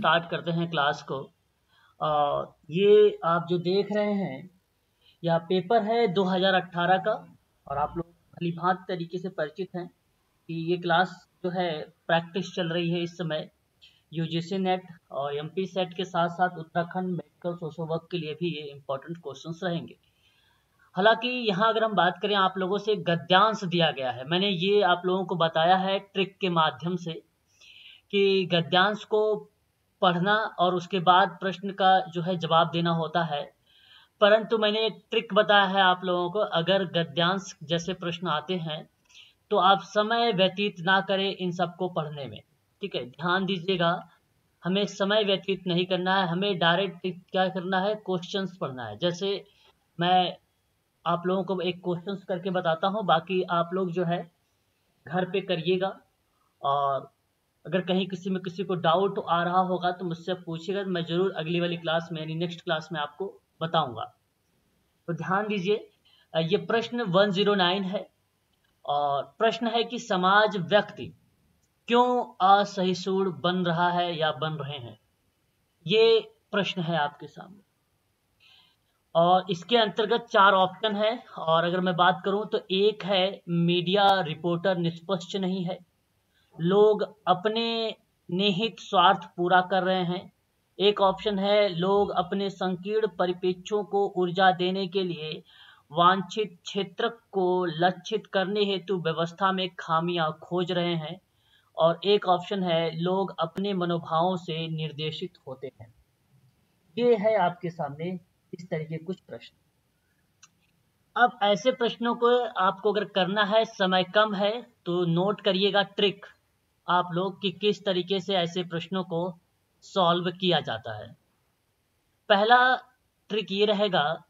Start करते हैं class को। और ये आप जो देख रहे हैं, यह पेपर है 2018 का और आप लोग भली भांत तरीके से परिचित हैं कि ये क्लास जो है प्रैक्टिस चल रही है इस समय। यूजीसी नेट और एमपी सेट के साथ साथ उत्तराखंड मेडिकल सोशल वर्क के लिए भी ये इम्पोर्टेंट क्वेश्चंस रहेंगे। हालाँकि यहाँ अगर हम बात करें, आप लोगों से गद्यांश दिया गया है। मैंने ये आप लोगों को बताया है ट्रिक के माध्यम से कि गद्यांश को पढ़ना और उसके बाद प्रश्न का जो है जवाब देना होता है। परंतु मैंने एक ट्रिक बताया है आप लोगों को, अगर गद्यांश जैसे प्रश्न आते हैं तो आप समय व्यतीत ना करें इन सबको पढ़ने में। ठीक है, ध्यान दीजिएगा, हमें समय व्यतीत नहीं करना है, हमें डायरेक्ट क्या करना है, क्वेश्चंस पढ़ना है। जैसे मैं आप लोगों को एक क्वेश्चन करके बताता हूँ, बाकी आप लोग जो है घर पे करिएगा और अगर कहीं किसी में किसी को डाउट आ रहा होगा तो मुझसे पूछिएगा, मैं ज़रूर अगली वाली क्लास में, यानी नेक्स्ट क्लास में आपको बताऊँगा। तो ध्यान दीजिए ये प्रश्न 109 है, और प्रश्न है कि समाज व्यक्ति क्यों असहिष्णु बन रहा है या बन रहे हैं? ये प्रश्न है आपके सामने। और इसके अंतर्गत चार ऑप्शन है, और अगर मैं बात करूँ तो एक है मीडिया रिपोर्टर निष्पक्ष नहीं है। लोग अपने निहित स्वार्थ पूरा कर रहे हैं। एक ऑप्शन है, लोग अपने संकीर्ण परिपेक्षों को ऊर्जा देने के लिए वांछित क्षेत्र को लक्षित करने हेतु व्यवस्था में खामियाँ खोज रहे हैं। और एक ऑप्शन है, लोग अपने मनोभावों से निर्देशित होते हैं। ये है आपके सामने इस तरीके कुछ प्रश्न। अब ऐसे प्रश्नों को आपको अगर करना है, समय कम है तो नोट करिएगा ट्रिक। आप लोग कि किस तरीके से ऐसे प्रश्नों को सॉल्व किया जाता है। पहला ट्रिक ये रहेगा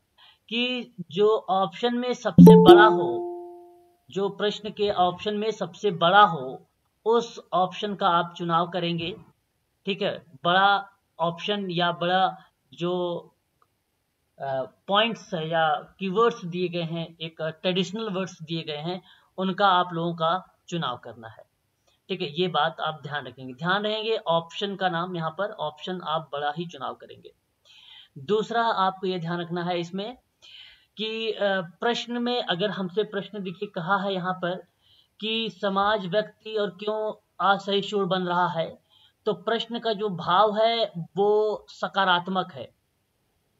कि जो ऑप्शन में सबसे बड़ा हो, जो प्रश्न के ऑप्शन में सबसे बड़ा हो, उस ऑप्शन का आप चुनाव करेंगे, ठीक है? बड़ा ऑप्शन या बड़ा जो पॉइंट्स है या कीवर्ड्स दिए गए हैं, एक ट्रेडिशनल वर्ड्स दिए गए हैं, उनका आप लोगों का चुनाव करना है। ठीक है, ये बात आप ध्यान रखेंगे। ध्यान रहेंगे ऑप्शन का नाम यहाँ पर ऑप्शन आप बड़ा ही चुनाव करेंगे। दूसरा आपको ये ध्यान रखना है इसमें कि प्रश्न में अगर हमसे प्रश्न देखिए, कहा है यहाँ पर कि समाज व्यक्ति और क्यों असहिष्णु बन रहा है तो प्रश्न का जो भाव है वो सकारात्मक है।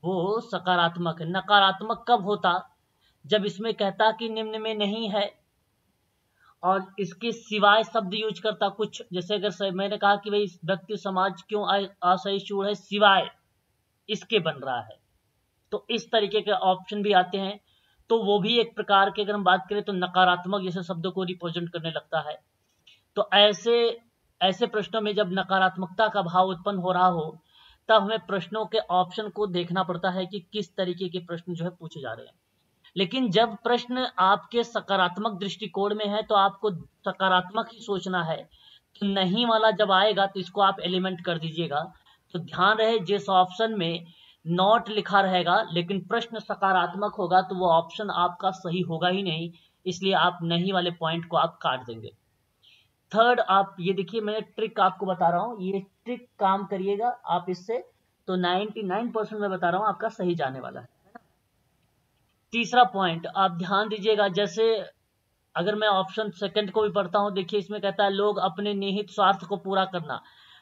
वो सकारात्मक है। नकारात्मक कब होता? जब इसमें कहता कि निम्न में नहीं है और इसके सिवाय शब्द यूज़ करता कुछ। जैसे अगर मैंने कहा कि भाई, व्यक्ति समाज क्यों असहिष्णु है? सिवाय इसके बन रहा है। तो इस तरीके के ऑप्शन भी आते हैं। तो वो भी एक प्रकार के अगर हम बात करें तो नकारात्मक जैसे शब्दों को रिप्रेजेंट करने लगता है। तो ऐसे ऐसे प्रश्नों में जब नकारात्मकता का भाव उत्पन्न हो रहा हो, तब हमें प्रश्नों के ऑप्शन को देखना पड़ता है कि किस तरीके के प्रश्न जो है पूछे जा रहे हैं। लेकिन जब प्रश्न आपके सकारात्मक दृष्टिकोण में है तो आपको सकारात्मक ही सोचना है तो नहीं वाला जब आएगा तो इसको आप एलिमेंट कर दीजिएगा। तो ध्यान रहे, जिस ऑप्शन में नॉट लिखा रहेगा, लेकिन प्रश्न सकारात्मक होगा तो वो ऑप्शन आपका सही होगा ही नहीं। इसलिए आप नहीं वाले पॉइंट को आप काट देंगे। थर्ड, आप ये देखिए, मैं ट्रिक आपको बता रहा हूँ। ये ट्रिक काम करिएगा आप इससे। तो 99 परसेंट मैं बता रहा हूँ, आपका सही जाने वाला है। तीसरा पॉइंट आप ध्यान दीजिएगा, जैसे अगर मैं ऑप्शन सेकंड को भी पढ़ता हूँ, देखिए इसमें कहता है, लोग अपने निहित स्वार्थ को पूरा करना।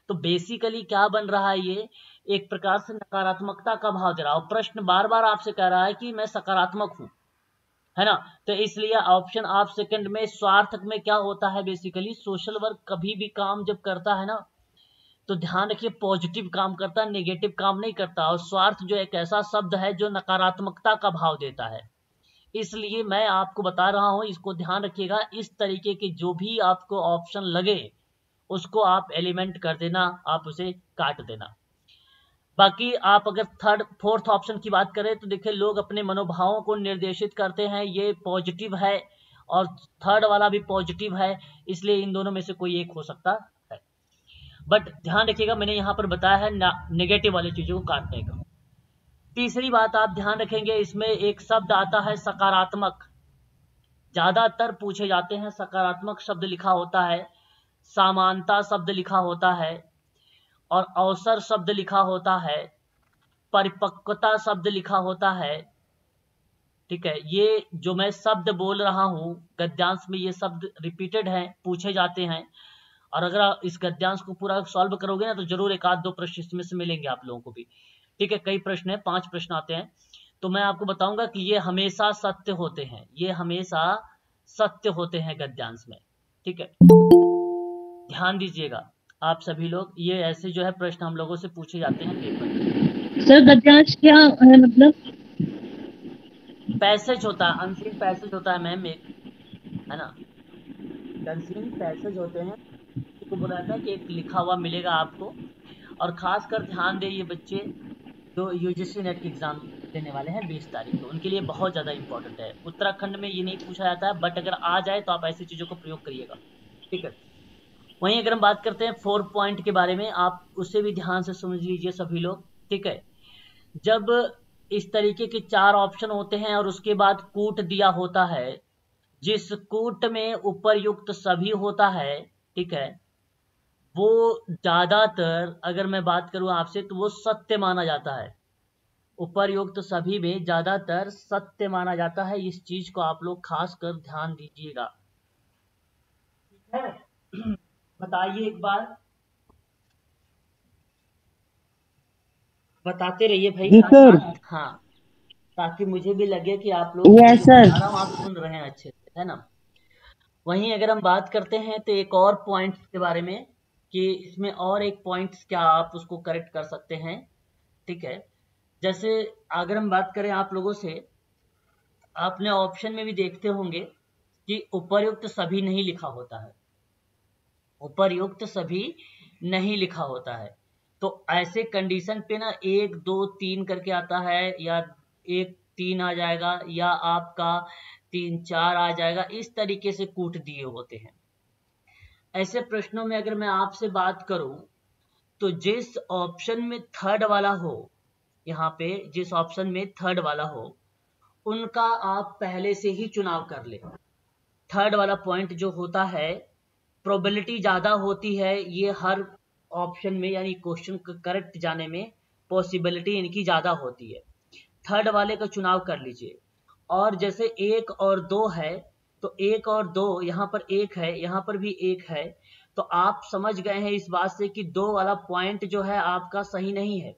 तो बेसिकली क्या बन रहा है ये? एक प्रकार से नकारात्मकता का भाव दे रहा है। प्रश्न बार बार आपसे कह रहा है कि मैं सकारात्मक हूँ, है ना? तो इसलिए ऑप्शन आप सेकंड में स्वार्थ में क्या होता है बेसिकली सोशल वर्क कभी भी काम जब करता है ना तो ध्यान रखिए पॉजिटिव काम करता है नेगेटिव काम नहीं करता। और स्वार्थ जो एक ऐसा शब्द है जो नकारात्मकता का भाव देता है। इसलिए मैं आपको बता रहा हूँ, इसको ध्यान रखिएगा। इस तरीके के जो भी आपको ऑप्शन लगे, उसको आप एलिमेंट कर देना, आप उसे काट देना। बाकी आप अगर थर्ड फोर्थ ऑप्शन की बात करें तो देखिए, लोग अपने मनोभावों को निर्देशित करते हैं। ये पॉजिटिव है और थर्ड वाला भी पॉजिटिव है, इसलिए इन दोनों में से कोई एक हो सकता बट ध्यान रखिएगा, मैंने यहाँ पर बताया है नेगेटिव वाली चीज़ों को काटने का तीसरी बात आप ध्यान रखेंगे, इसमें एक शब्द आता है सकारात्मक। ज़्यादातर पूछे जाते हैं, सकारात्मक शब्द लिखा होता है, समानता शब्द लिखा होता है, और अवसर शब्द लिखा होता है, परिपक्वता शब्द लिखा होता है। ठीक है, ये जो मैं शब्द बोल रहा हूँ, गद्यांश में ये शब्द रिपीटेड हैं, पूछे जाते हैं। और अगर आप इस गद्यांश को पूरा सॉल्व करोगे ना तो ज़रूर एक आध दो प्रश्न इसमें से मिलेंगे आप लोगों को भी। ठीक है कई प्रश्न है पाँच प्रश्न आते हैं। तो मैं आपको बताऊँगा कि ये हमेशा सत्य होते हैं। ये हमेशा सत्य होते हैं गद्यांश में। ठीक है? ध्यान दीजिएगा आप सभी लोग ये ऐसे जो है प्रश्न हम लोगों से पूछे जाते हैं पेपर सर गद्यांश क्या है मतलब? पैसेज होता है अनसीन पैसेज होता है मैम एक है ना? अनसीन पैसेज होते हैं तो बोला था कि एक लिखा हुआ मिलेगा आपको। और खासकर ध्यान दे ये बच्चे, जो यू यूजीसी नेट की एग्ज़ाम देने वाले हैं बीस तारीख को, उनके लिए बहुत ज़्यादा इंपॉर्टेंट है। उत्तराखंड में ये नहीं पूछा जाता है बट अगर आ जाए तो आप ऐसी चीज़ों को प्रयोग करिएगा। ठीक है? वहीं अगर हम बात करते हैं फोर पॉइंट के बारे में, आप उसे भी ध्यान से समझ लीजिए सभी लोग। ठीक है? जब इस तरीके के चार ऑप्शन होते हैं और उसके बाद कूट दिया होता है, जिस कूट में उपरयुक्त सभी होता है, ठीक है वो ज़्यादातर अगर मैं बात करूँ आपसे तो वो सत्य माना जाता है। ऊपर युक्त सभी में ज़्यादातर सत्य माना जाता है। इस चीज़ को आप लोग खास कर ध्यान दीजिएगा। बताइए एक बार। बताते रहिए भाई जी सर। हाँ ताकि मुझे भी लगे कि आप लोग सर आप सुन रहे हैं अच्छे से है ना? वहीं अगर हम बात करते हैं तो एक और पॉइंट के बारे में कि इसमें और एक पॉइंट क्या आप उसको करेक्ट कर सकते हैं, ठीक है? जैसे अगर हम बात करें आप लोगों से, आपने ऑप्शन में भी देखते होंगे कि उपरयुक्त सभी नहीं लिखा होता है। उपरयुक्त सभी नहीं लिखा होता है। तो ऐसे कंडीशन पे ना एक, दो, तीन करके आता है, या एक, तीन आ जाएगा, या आपका तीन, चार आ जाएगा, इस तरीके से कूट दिए होते हैं। ऐसे प्रश्नों में अगर मैं आपसे बात करूँ तो जिस ऑप्शन में थर्ड वाला हो, यहाँ पे जिस ऑप्शन में थर्ड वाला हो, उनका आप पहले से ही चुनाव कर ले। थर्ड वाला पॉइंट जो होता है प्रोबेबिलिटी ज़्यादा होती है, ये हर ऑप्शन में, यानी क्वेश्चन करेक्ट जाने में पॉसिबिलिटी इनकी ज़्यादा होती है। थर्ड वाले का चुनाव कर लीजिए। और जैसे एक और दो है तो एक और दो यहाँ पर एक है, यहाँ पर भी एक है। तो आप समझ गए हैं इस बात से कि दो वाला पॉइंट जो है आपका सही नहीं है,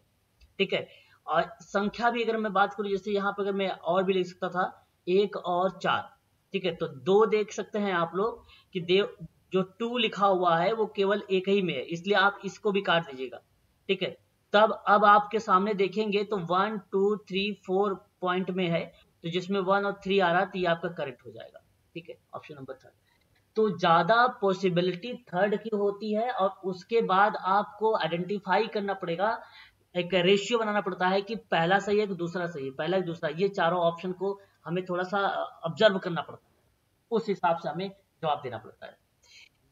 ठीक है? और संख्या भी अगर मैं बात करूँ, जैसे यहाँ पर अगर मैं और भी लिख सकता था, एक और चार, ठीक है? तो दो देख सकते हैं आप लोग कि देव, जो टू लिखा हुआ है, वो केवल एक ही में है, इसलिए आप इसको भी काट दीजिएगा, ठीक है? तब, अब आपके सामने देखेंगे तो one two three four point में है तो जिसमें वन और थ्री आ रहा तो ये आपका करेक्ट हो जाएगा। ठीक है ऑप्शन नंबर थर्ड तो ज़्यादा पॉसिबिलिटी थर्ड की होती है और उसके बाद आपको आइडेंटिफाई करना पड़ेगा, एक रेशियो बनाना पड़ता है कि पहला सही है कि दूसरा सही है, पहला दूसरा, ये चारों ऑप्शन को हमें थोड़ा सा ऑब्ज़र्व करना पड़ता है। उस हिसाब से हमें जवाब देना पड़ता है।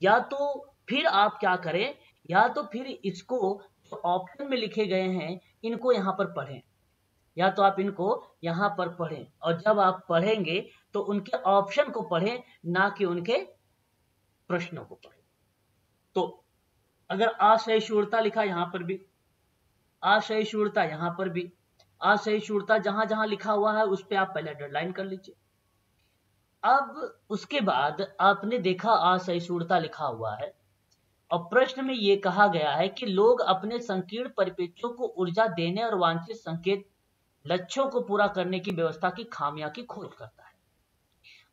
या तो फिर आप क्या करें, या तो फिर इसको ऑप्शन में लिखे गए हैं, इनको यहाँ पर पढ़ें। या तो आप इनको यहाँ पर पढ़ें। और जब आप पढ़ेंगे तो उनके ऑप्शन को पढ़ें, ना कि उनके प्रश्नों को पढ़ें। तो अगर असहिष्णुता लिखा यहाँ पर भी, असहिष्णुता यहाँ पर भी, असहिष्णुता जहाँ जहाँ लिखा हुआ है, उस पर आप पहले डेडलाइन कर लीजिए। अब उसके बाद आपने देखा असहिष्णुता लिखा हुआ है, और प्रश्न में यह कहा गया है कि लोग अपने संकीर्ण परिपेक्षों को ऊर्जा देने और वांछित संकेत लक्ष्यों को पूरा करने की व्यवस्था की खामियाँ की खोज करता है।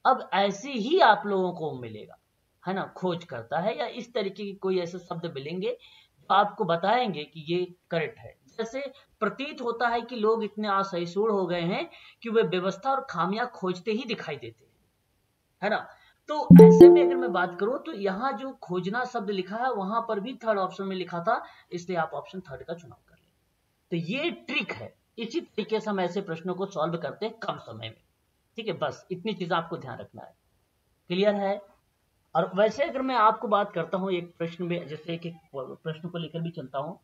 अब ऐसे ही आप लोगों को मिलेगा, है ना? खोज करता है या इस तरीके के कोई ऐसे शब्द मिलेंगे जो आपको बताएँगे कि ये करेक्ट है। जैसे प्रतीत होता है कि लोग इतने असहिष्णु हो गए हैं कि वे व्यवस्था और खामियाँ खोजते ही दिखाई देते हैं, है ना? तो ऐसे में अगर मैं बात करूँ तो यहाँ जो खोजना शब्द लिखा है, वहाँ पर भी थर्ड ऑप्शन में लिखा था, इसलिए आप ऑप्शन थर्ड का चुनाव कर ले। तो ये ट्रिक है। इसी तरीके से हम ऐसे प्रश्नों को सॉल्व करते हैं कम समय में। ठीक है, बस इतनी चीज़ आपको ध्यान रखना है। क्लियर है? और वैसे अगर मैं आपको बात करता हूँ एक प्रश्न में, जैसे कि प्रश्न को लेकर भी चलता हूँ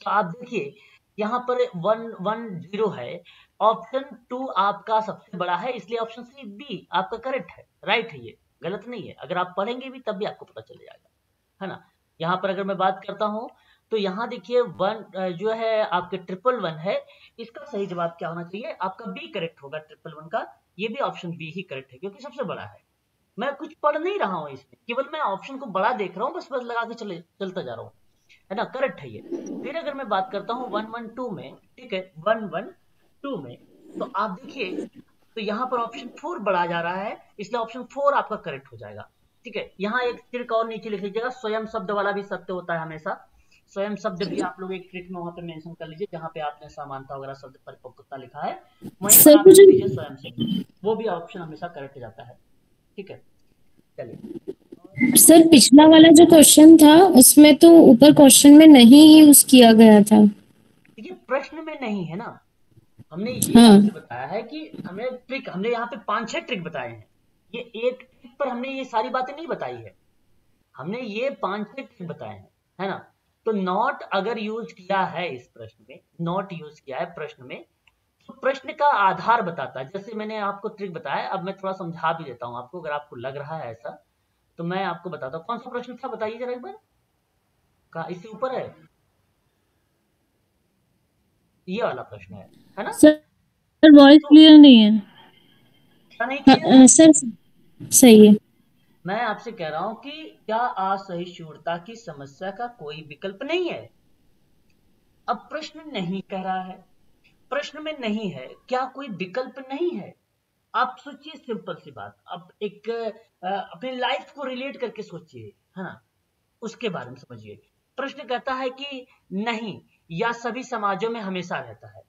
तो आप देखिए, यहाँ पर वन वन ज़ीरो है, ऑप्शन टू आपका सबसे बड़ा है, इसलिए ऑप्शन सी, बी आपका करेक्ट है, राइट है ये, गलत नहीं है। अगर आप पढ़ेंगे भी, तब भी आपको पता चल जाएगा, है ना? यहाँ पर अगर मैं बात करता हूँ तो यहाँ देखिए वन जो है आपके ट्रिपल वन है, इसका सही जवाब क्या होना चाहिए? आपका बी करेक्ट होगा ट्रिपल वन का। ये भी ऑप्शन बी ही करेक्ट है, क्योंकि सबसे बड़ा है। मैं कुछ पढ़ नहीं रहा हूँ इसमें, केवल मैं ऑप्शन को बड़ा देख रहा हूँ, बस बस लगा के चले, चलता जा रहा हूँ। है ना? करेक्ट है ये। फिर अगर मैं बात करता हूँ वन वन टू में, ठीक है? वन वन टू में तो आप देखिए तो यहाँ पर ऑप्शन फोर बढ़ा जा रहा है, इसलिए ऑप्शन फोर आपका करेक्ट हो जाएगा। ठीक है? यहाँ एक ट्रिक और नीचे लिख लीजिएगा, स्वयं शब्द वाला भी सत्य होता है हमेशा। स्वयं शब्द भी आप लोग एक ट्रिक में वहाँ पे मेंशन कर लीजिए जहाँ पे आपने समानता वगैरह शब्द परिपक्वता लिखा है। वहीं पर आप लीजिए स्वयं शब्द वो भी ऑप्शन हमेशा करेक्ट जाता है। ठीक है? चलिए। सर पिछला वाला जो क्वेश्चन था उसमें तो ऊपर क्वेश्चन में नहीं यूज़ किया गया था। देखिए प्रश्न में नहीं है ना? हमने ये हाँ। बताया है कि हमें ट्रिक हमने यहाँ पे पाँच छह ट्रिक बताए हैं। ये एक ट्रिक पर हमने ये सारी बातें नहीं बताई है। हमने ये पाँच छह ट्रिक बताए हैं है ना? तो नॉट अगर यूज़ किया है इस प्रश्न में नॉट यूज़ किया है प्रश्न में तो प्रश्न का आधार बताता है। जैसे मैंने आपको ट्रिक बताया अब मैं थोड़ा समझा भी देता हूँ आपको अगर आपको लग रहा है ऐसा तो मैं आपको बताता हूँ। कौन सा प्रश्न था बताइए जरा एक बार? कहा इससे ऊपर है? ये वाला प्रश्न है है ना? सर वॉइस क्लियर नहीं है। नहीं सर सही है। मैं आपसे कह रहा हूँ कि क्या असहिष्णुता की समस्या का कोई विकल्प नहीं है? अब प्रश्न नहीं कह रहा है। प्रश्न में नहीं है। क्या कोई विकल्प नहीं है? आप सोचिए सिंपल सी बात। अब एक अपनी लाइफ को रिलेट करके सोचिए, है ना? उसके बारे में समझिए। प्रश्न कहता है कि नहीं, या सभी समाजों में हमेशा रहता है।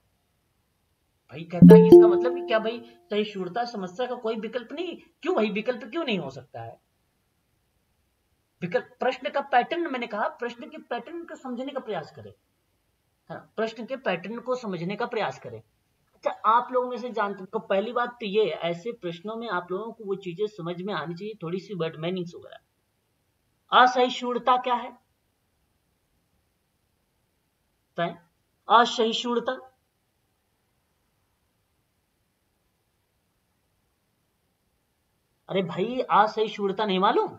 भाई, कहता है इसका मतलब कि क्या भाई, सहिष्णुता समस्या का कोई विकल्प नहीं? क्यों भाई, विकल्प क्यों नहीं हो सकता है? प्रश्न का पैटर्न मैंने कहा, प्रश्न के पैटर्न को समझने का प्रयास करें। हाँ प्रश्न के पैटर्न को समझने का प्रयास करें। अच्छा आप लोगों में से जानते तो पहली बात तो ये, ऐसे प्रश्नों में आप लोगों को वो चीज़ें समझ में आनी चाहिए थोड़ी सी वर्ड मीनिंग्स वगैरह। असहिष्णुता क्या है? असहिष्णुता? अरे भाई, असहिष्णुता नहीं मालूम?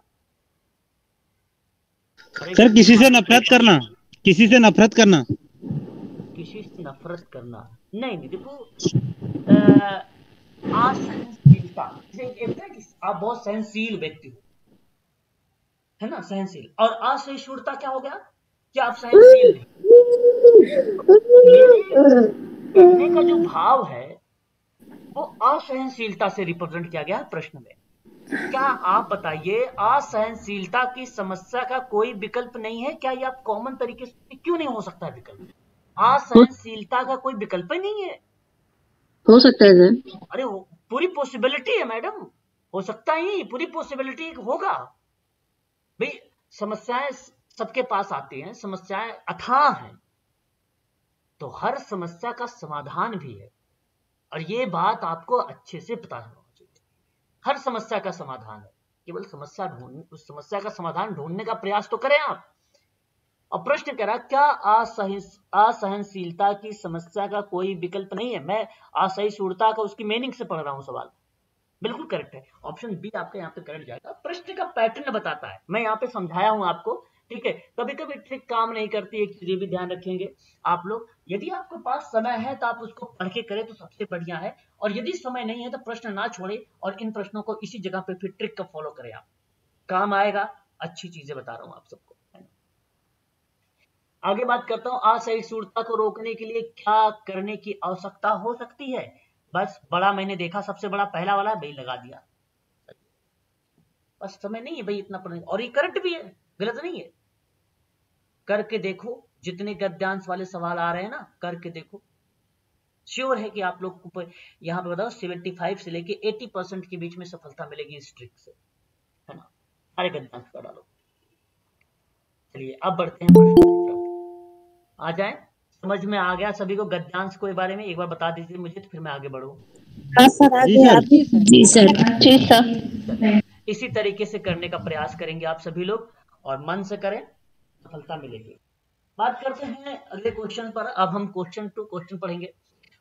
सर किसी से नफरत करना किसी से नफरत करना। किसी से नफरत करना? नहीं नहीं देखो कि आप बहुत सहनशील व्यक्ति हो है ना सहनशील। और असहिष्णुता क्या हो गया? कि आप सहनशील नहीं का जो भाव है वो असहनशीलता से रिप्रेजेंट किया गया प्रश्न में। क्या आप बताइए असहनशीलता की समस्या का कोई विकल्प नहीं है? क्या ये आप कॉमन तरीके से क्यों नहीं हो सकता है विकल्प? असहनशीलता का कोई विकल्प ही नहीं है। हो सकता है सर। अरे पूरी पॉसिबिलिटी है मैडम। हो सकता ही पूरी पॉसिबिलिटी होगा। भाई समस्याएँ सबके पास आती हैं समस्याएँ अथाह हैं। तो हर समस्या का समाधान भी है। और ये बात आपको अच्छे से पता चाहिए हर समस्या का समाधान है। केवल समस्या ढूंढ, उस समस्या का समाधान ढूँढने का प्रयास तो करें आप। और प्रश्न कह रहा, क्या असहनशीलता की समस्या का कोई विकल्प नहीं है? मैं असहिष्णुता का उसकी मीनिंग से पढ़ रहा हूँ सवाल। बिल्कुल करेक्ट है। ऑप्शन बी आपका यहाँ पे करेक्ट जाएगा। प्रश्न का पैटर्न बताता है। मैं यहाँ पे समझाया हूँ आपको, ठीक है? कभी कभी ट्रिक काम नहीं करती, एक चीज़ भी ध्यान रखेंगे आप लोग। यदि आपके पास समय है तो आप उसको पढ़ के करें तो सबसे बढ़िया है। और यदि समय नहीं है तो प्रश्न ना छोड़े और इन प्रश्नों को इसी जगह पे फिर ट्रिक का फॉलो करें आप। काम आएगा, अच्छी चीज़ें बता रहा हूँ आप सबको। आगे बात करता हूँ, असहिष्णुता को रोकने के लिए क्या करने की आवश्यकता हो सकती है? बस बड़ा मैंने देखा, सबसे बड़ा पहला वाला भाई लगा दिया। बस समय नहीं है भाई इतना पढ़ने और ये करंट भी है, गलत नहीं है। करके देखो, जितने गद्यांश वाले सवाल आ रहे हैं ना, करके देखो। श्योर है कि आप लोग को यहाँ पे बताओ 75 से लेके 80 परसेंट के बीच में सफलता मिलेगी इस ट्रिक से है ना? सारे गद्यांश का डालो। चलिए अब बढ़ते हैं आ जाए। समझ में आ गया सभी को? गद्यांश के बारे में एक बार बता दीजिए मुझे तो फिर मैं आगे बढ़ू। हाँ सर जी सर। जी सर। इसी तरीके से करने का प्रयास करेंगे आप सभी लोग और मन से करें सफलता मिलेगी। बात करते हैं अगले क्वेश्चन पर। अब हम क्वेश्चन टू क्वेश्चन पढ़ेंगे।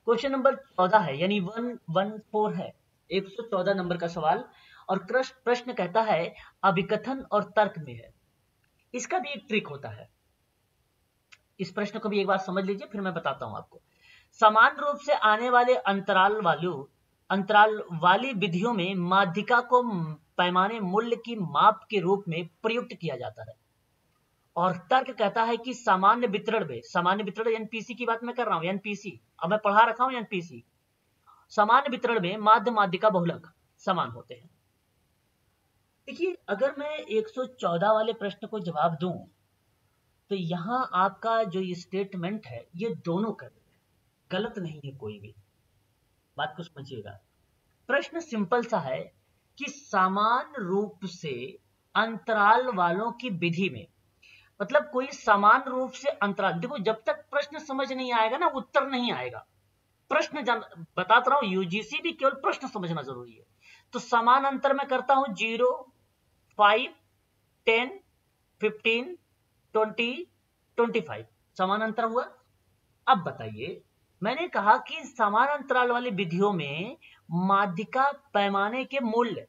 क्वेश्चन नंबर चौदह है, यानी वन वन फोर है। एक सौ चौदह नंबर का सवाल। और प्रश्न कहता है, अभिकथन और तर्क में है। इसका भी एक ट्रिक होता है। इस प्रश्न को भी एक बार समझ लीजिए, फिर मैं बताता हूँ आपको। समान रूप से आने वाले अंतराल वालू, अंतराल वाली विधियों में माध्यिका को पैमाने मूल्य की माप के रूप में प्रयुक्त किया जाता है। और तर्क कहता है कि सामान्य वितरण में सामान्य वितरण एनपीसी की बात मैं कर रहा हूँ, एनपीसी। अब मैं पढ़ा रखा हूँ एनपीसी। सामान्य वितरण में माध्य माध्यिका बहुलक समान होते हैं। देखिए, अगर मैं 114 वाले प्रश्न को जवाब दूँ तो यहाँ आपका जो ये स्टेटमेंट है, ये दोनों कर गलत नहीं है कोई भी। बात को समझिएगा। प्रश्न सिंपल सा है कि सामान्य रूप से अंतराल वालों की विधि में मतलब कोई समान रूप से अंतराल देखो, जब तक प्रश्न समझ नहीं आएगा ना, उत्तर नहीं आएगा। प्रश्न जान बताता रहा हूँ यूजीसी भी केवल प्रश्न समझना ज़रूरी है। तो समान अंतर में करता हूँ, zero five ten fifteen twenty twenty five समान अंतर हुआ? अब बताइए, मैंने कहा कि समान अंतराल वाली विधियों में माध्यिका पैमाने के मूल्य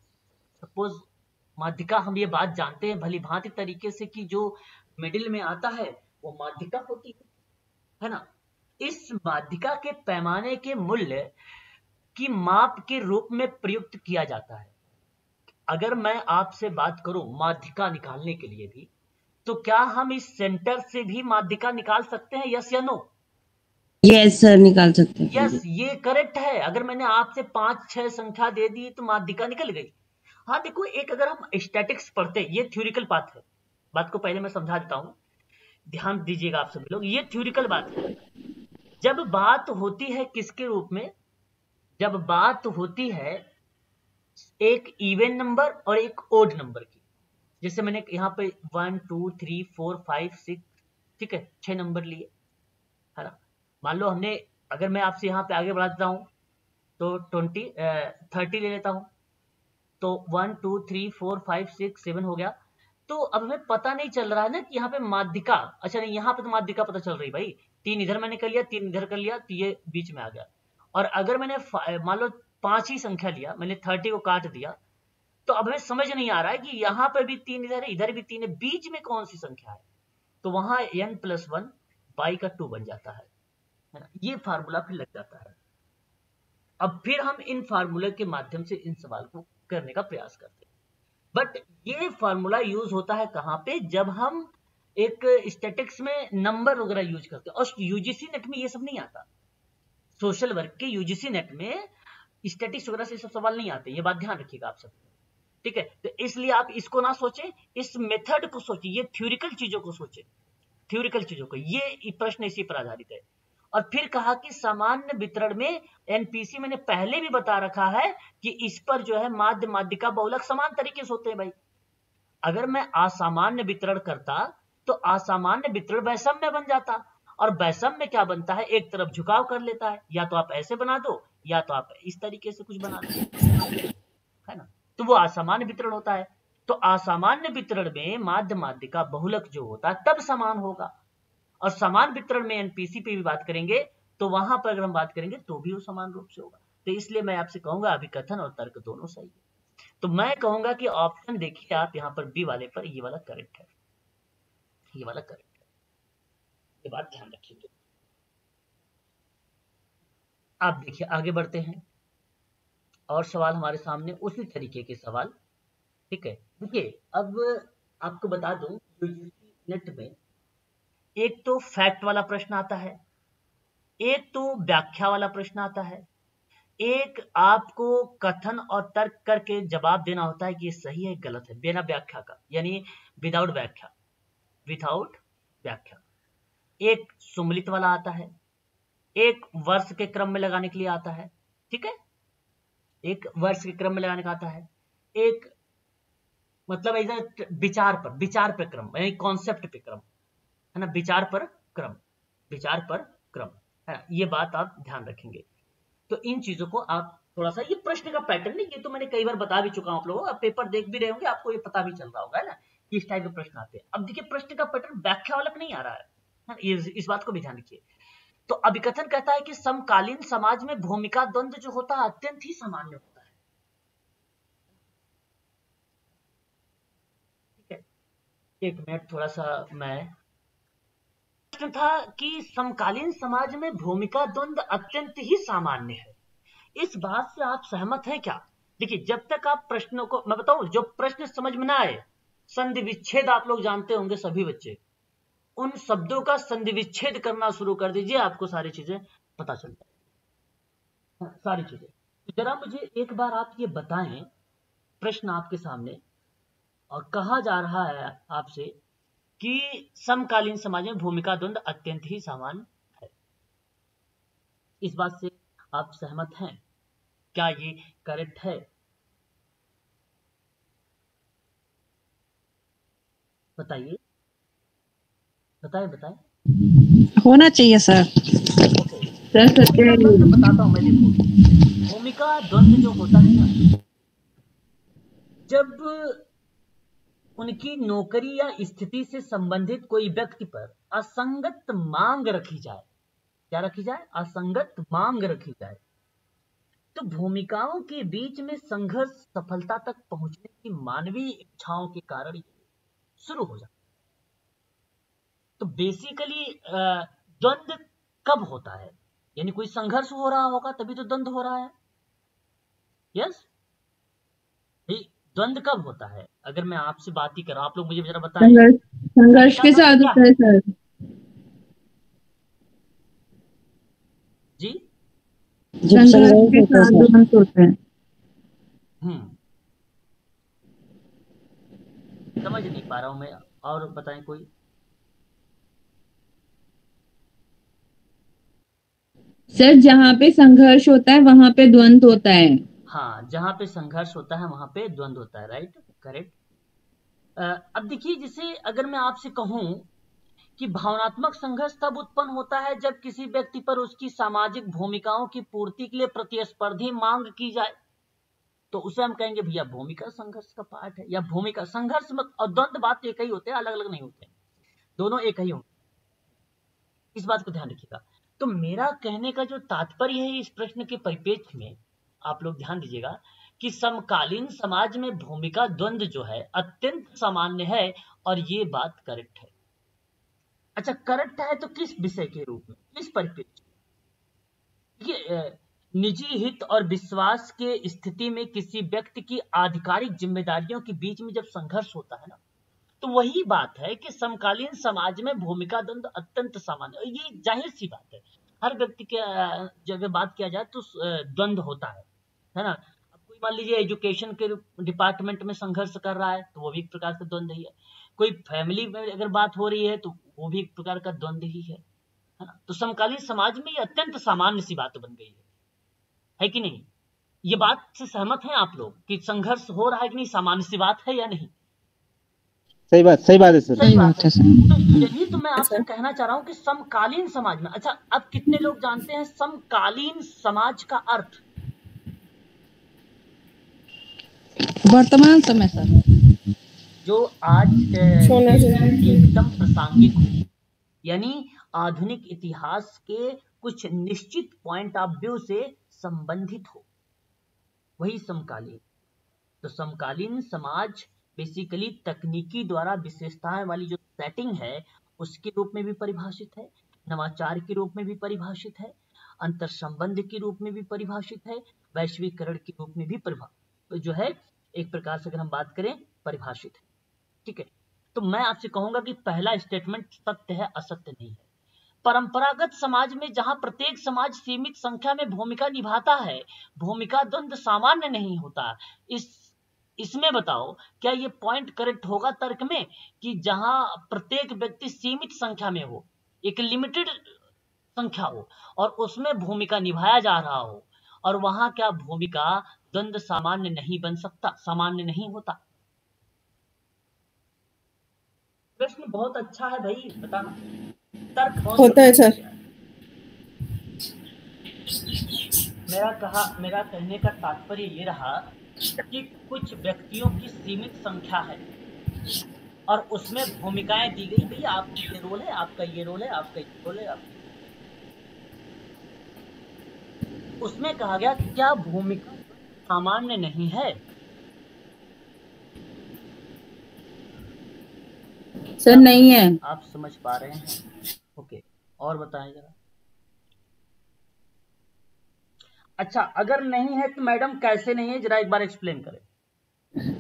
सपोज़ माध्यिका हम ये बात जानते हैं, भली भांति तरीके से कि जो मिडिल में आता है वो माध्यिका होती है है ना? इस माध्यिका के पैमाने के मूल्य की माप के रूप में प्रयुक्त किया जाता है। अगर मैं आपसे बात करूँ माध्यिका निकालने के लिए भी तो क्या हम इस सेंटर से भी माध्यिका निकाल सकते हैं यस या नो यस सर निकाल सकते हैं। यस ये करेक्ट है। अगर मैंने आपसे पाँच छह संख्या दे दी तो माध्यिका निकल गई। हाँ देखो एक अगर हम स्टैटिक्स पढ़ते ये थ्योरिकल बात है। बात को पहले मैं समझा देता हूँ। ध्यान दीजिएगा आप सभी लोग, ये थ्योरिकल बात है। जब बात होती है किसके रूप में? जब बात होती है एक इवन नंबर और एक ओड नंबर की। जैसे मैंने यहाँ पे one two three four five six ठीक है, छह नंबर लिए। है ना? मान लो हमने, अगर मैं आपसे यहाँ पे आगे बढ़ा देता हूँ तो ट्वेंटी थर्टी ले लेता हूँ। तो one two three four five six seven हो गया। तो अब हमें पता नहीं चल रहा है ना कि यहाँ पे माध्यिका अच्छा नहीं, यहाँ पे तो माध्यिका पता चल रही भाई। तीन इधर मैंने कर लिया, तीन इधर कर लिया तो ये बीच में आ गया। और अगर मैंने मान लो पाँच ही संख्या लिया, मैंने थर्टी को काट दिया तो अब हमें समझ नहीं आ रहा है कि यहाँ पर भी तीन इधर है, इधर भी तीन है, बीच में कौन सी संख्या है? तो वहाँ एन प्लस वन बाई का टू बन जाता है है ना? ये फार्मूला फिर लग जाता है। अब फिर हम इन फार्मूले के माध्यम से इन सवाल को करने का प्रयास करते हैं। बट ये फार्मूला यूज़ होता है कहाँ पे? जब हम एक स्टेटिक्स में नंबर वगैरह यूज़ करते हैं। और यूजीसी नेट में ये सब नहीं आता। सोशल वर्क के यूजीसी नेट में स्टेटिक्स वगैरह से सब सवाल नहीं आते। ये बात ध्यान रखिएगा आप सब। ठीक है? तो इसलिए आप इसको ना सोचें। इस मेथड को सोचिए ये थ्योरिकल चीज़ों को सोचें। थ्योरिकल चीज़ों को। ये प्रश्न इसी पर आधारित है। और फिर कहा कि सामान्य वितरण में एनपीसी मैंने पहले भी बता रखा है कि इस पर जो है माध्य माध्यिका बहुलक समान तरीके से होते हैं भाई। अगर मैं असामान्य वितरण करता तो असामान्य वितरण वैषम्य बन जाता। और वैषम्य क्या बनता है? एक तरफ़ झुकाव कर लेता है। या तो आप ऐसे बना दो, या तो आप इस तरीके से कुछ बना दो। है ना? तो वो असामान्य वितरण होता है। तो असामान्य वितरण में माध्य माध्यिका बहुलक जो होता है, तब समान होगा। और समान वितरण में एनपीसी पे भी बात करेंगे तो वहाँ पर अगर हम बात करेंगे तो भी वो समान रूप से होगा। तो इसलिए मैं आपसे कहूँगा, अभिकथन और तर्क दोनों सही है। तो मैं कहूँगा कि ऑप्शन देखिए आप यहाँ पर बी वाले पर, ये वाला करेक्ट है। ये वाला करेक्ट है। ये बात ध्यान रखिए। आप देखिए, आगे बढ़ते हैं। और सवाल हमारे सामने उसी तरीके के सवाल। ठीक है? देखिए, अब आपको बता दूँ नेट में एक तो फैक्ट वाला प्रश्न आता है, एक तो व्याख्या वाला प्रश्न आता है। एक आपको कथन और तर्क करके जवाब देना होता है कि ये सही है, गलत है, बिना व्याख्या का, यानी विदाउट व्याख्या विदाउट व्याख्या। एक सुमलित वाला आता है, एक वर्ष के क्रम में लगाने के लिए आता है, ठीक है? एक वर्ष के क्रम में लगाने का आता है, एक मतलब विचार पर, विचार पे क्रम, यानी कॉन्सेप्ट पे क्रम। है ना विचार पर क्रम विचार पर क्रम है ना ये बात आप ध्यान रखेंगे। तो इन चीज़ों को आप थोड़ा सा ये प्रश्न का पैटर्न नहीं ये तो मैंने कई बार बता भी चुका हूँ आप लोगों को आप पेपर देख भी रहे होंगे आपको ये पता भी चल रहा होगा है ना किस टाइप के प्रश्न आते हैं। अब देखिए प्रश्न का पैटर्न व्याख्या वाला नहीं आ रहा है इस, इस बात को भी ध्यान रखिए। तो अभिकथन कहता है कि समकालीन समाज में भूमिका द्वंद्व जो होता है अत्यंत ही सामान्य होता है। ठीक है एक मिनट थोड़ा सा मैं प्रश्न था कि समकालीन समाज में भूमिका द्वंद अत्यंत ही सामान्य है। इस बात से आप सहमत हैं क्या? देखिए जब तक आप प्रश्नों को मैं बताऊँ जो प्रश्न समझ में ना आए संधि विच्छेद आप लोग जानते होंगे सभी बच्चे उन शब्दों का संधि विच्छेद करना शुरू कर दीजिए आपको सारी चीज़ें पता चल जाए हाँ, सारी चीज़ें। तो जरा मुझे एक बार आप ये बताएँ प्रश्न आपके सामने और कहा जा रहा है आपसे कि समकालीन समाज में भूमिका द्वंद अत्यंत ही सामान्य है। इस बात से आप सहमत हैं? क्या ये करेक्ट है? बताइए। बताए बताए। होना चाहिए सर। सर बताता हूँ मैं देखो भूमिका द्वंद जो होता है ना जब उनकी नौकरी या स्थिति से संबंधित कोई व्यक्ति पर असंगत मांग रखी जाए। क्या रखी जाए? असंगत मांग रखी जाए। तो भूमिकाओं के बीच में संघर्ष सफलता तक पहुँचने की मानवीय इच्छाओं के कारण शुरू हो जाता तो बेसिकली द्वंद कब होता है? यानी कोई संघर्ष हो रहा होगा तभी तो द्वंद हो रहा है। यस द्वंद कब होता है? अगर मैं आपसे बात ही करूँ आप लोग मुझे जरा बताएँ। संघर्ष के साथ होता है सर? जी? संघर्ष के साथ द्वंद होता है? हम्म। समझ नहीं पा रहा हूँ मैं। और बताएँ कोई? सर जहाँ पे संघर्ष होता है वहाँ पे द्वंद होता है। हाँ जहाँ पे संघर्ष होता है, वहाँ पे द्वंद होता है राइट करेक्ट अब देखिए, जिसे अगर मैं आपसे कहूँ कि भावनात्मक संघर्ष तब उत्पन्न होता है जब किसी व्यक्ति पर उसकी सामाजिक भूमिकाओं की पूर्ति के लिए प्रतिस्पर्धी मांग की जाए। तो उसे हम कहेंगे, भैया, भूमिका संघर्ष का पार्ट है। या, भूमिका संघर्ष और द्वंद बात एक ही होते हैं अलग अलग नहीं होते दोनों एक ही होते इस बात को ध्यान रखिएगा। तो मेरा कहने का जो तात्पर्य है इस प्रश्न के परिपेक्ष में आप लोग ध्यान दीजिएगा कि समकालीन समाज में भूमिका द्वंद जो है, अत्यंत सामान्य है और ये बात करेक्ट है। अच्छा करेक्ट है तो किस विषय के रूप में? किस परिप्रेक्ष्य निजी हित और विश्वास के स्थिति में किसी व्यक्ति की आधिकारिक जिम्मेदारियों के बीच में जब संघर्ष होता है ना तो वही बात है कि समकालीन समाज में भूमिका द्वंद अत्यंत सामान्य ये ज़ाहिर सी बात है। हर व्यक्ति के जब बात किया जाए तो द्वंद होता है है ना? अब कोई मान लीजिए एजुकेशन के डिपार्टमेंट में संघर्ष कर रहा है तो वो भी एक प्रकार का द्वंद ही है। कोई फैमिली में अगर बात हो रही है तो वो भी एक प्रकार का द्वंद ही है है ना? तो समकालीन समाज में ये अत्यंत सामान्य सी बात बन गई है। है कि नहीं? ये बात से सहमत हैं आप लोग कि संघर्ष हो रहा है कि नहीं, सामान्य सी बात है या नहीं? सही बात सही बात है सर। सही बात है तो यही तो मैं आपसे कहना चाह रहा हूँ कि समकालीन समाज में अच्छा अब कितने लोग जानते हैं समकालीन समाज का अर्थ? वर्तमान समय सर। जो आज एकदम प्रासंगिक हो यानी आधुनिक इतिहास के कुछ निश्चित पॉइंट ऑफ़ व्यू से संबंधित हो वही समकालीन। तो समकालीन समाज बेसिकली तकनीकी द्वारा विशेषताएँ वाली जो सेटिंग है, उसके रूप में भी परिभाषित है, नवाचार के रूप में भी परिभाषित है अंतर संबंध के रूप में भी परिभाषित है, वैश्वीकरण के रूप में भी परिभाषित तो जो है, एक प्रकार से अगर हम बात करें, परिभाषित है। ठीक है? तो मैं आपसे कहूँगा कि पहला स्टेटमेंट सत्य है, असत्य नहीं है। परंपरागत समाज में जहाँ प्रत्येक समाज सीमित संख्या में भूमिका निभाता है, भूमिका द्वंद सामान्य नहीं होता। इस इसमें बताओ क्या ये पॉइंट करेक्ट होगा तर्क में कि जहाँ प्रत्येक व्यक्ति सीमित संख्या में हो एक लिमिटेड संख्या हो और उसमें भूमिका निभाया जा रहा हो और वहाँ क्या भूमिका द्वंद सामान्य नहीं बन सकता सामान्य नहीं होता? प्रश्न बहुत अच्छा है भाई बताना। तर्क होता है सर। मेरा कहा मेरा कहने का तात्पर्य ये रहा कि कुछ व्यक्तियों की सीमित संख्या है। और उसमें भूमिकाएँ दी गई भैया आपका ये रोल है आपका ये रोल है आपका ये रोल है आपका उसमें कहा गया कि क्या भूमिका सामान्य नहीं है? सर नहीं है। आप समझ पा रहे हैं। ओके और बताएँ जरा। अच्छा अगर नहीं है तो मैडम कैसे नहीं है? जरा एक बार एक्सप्लेन करें।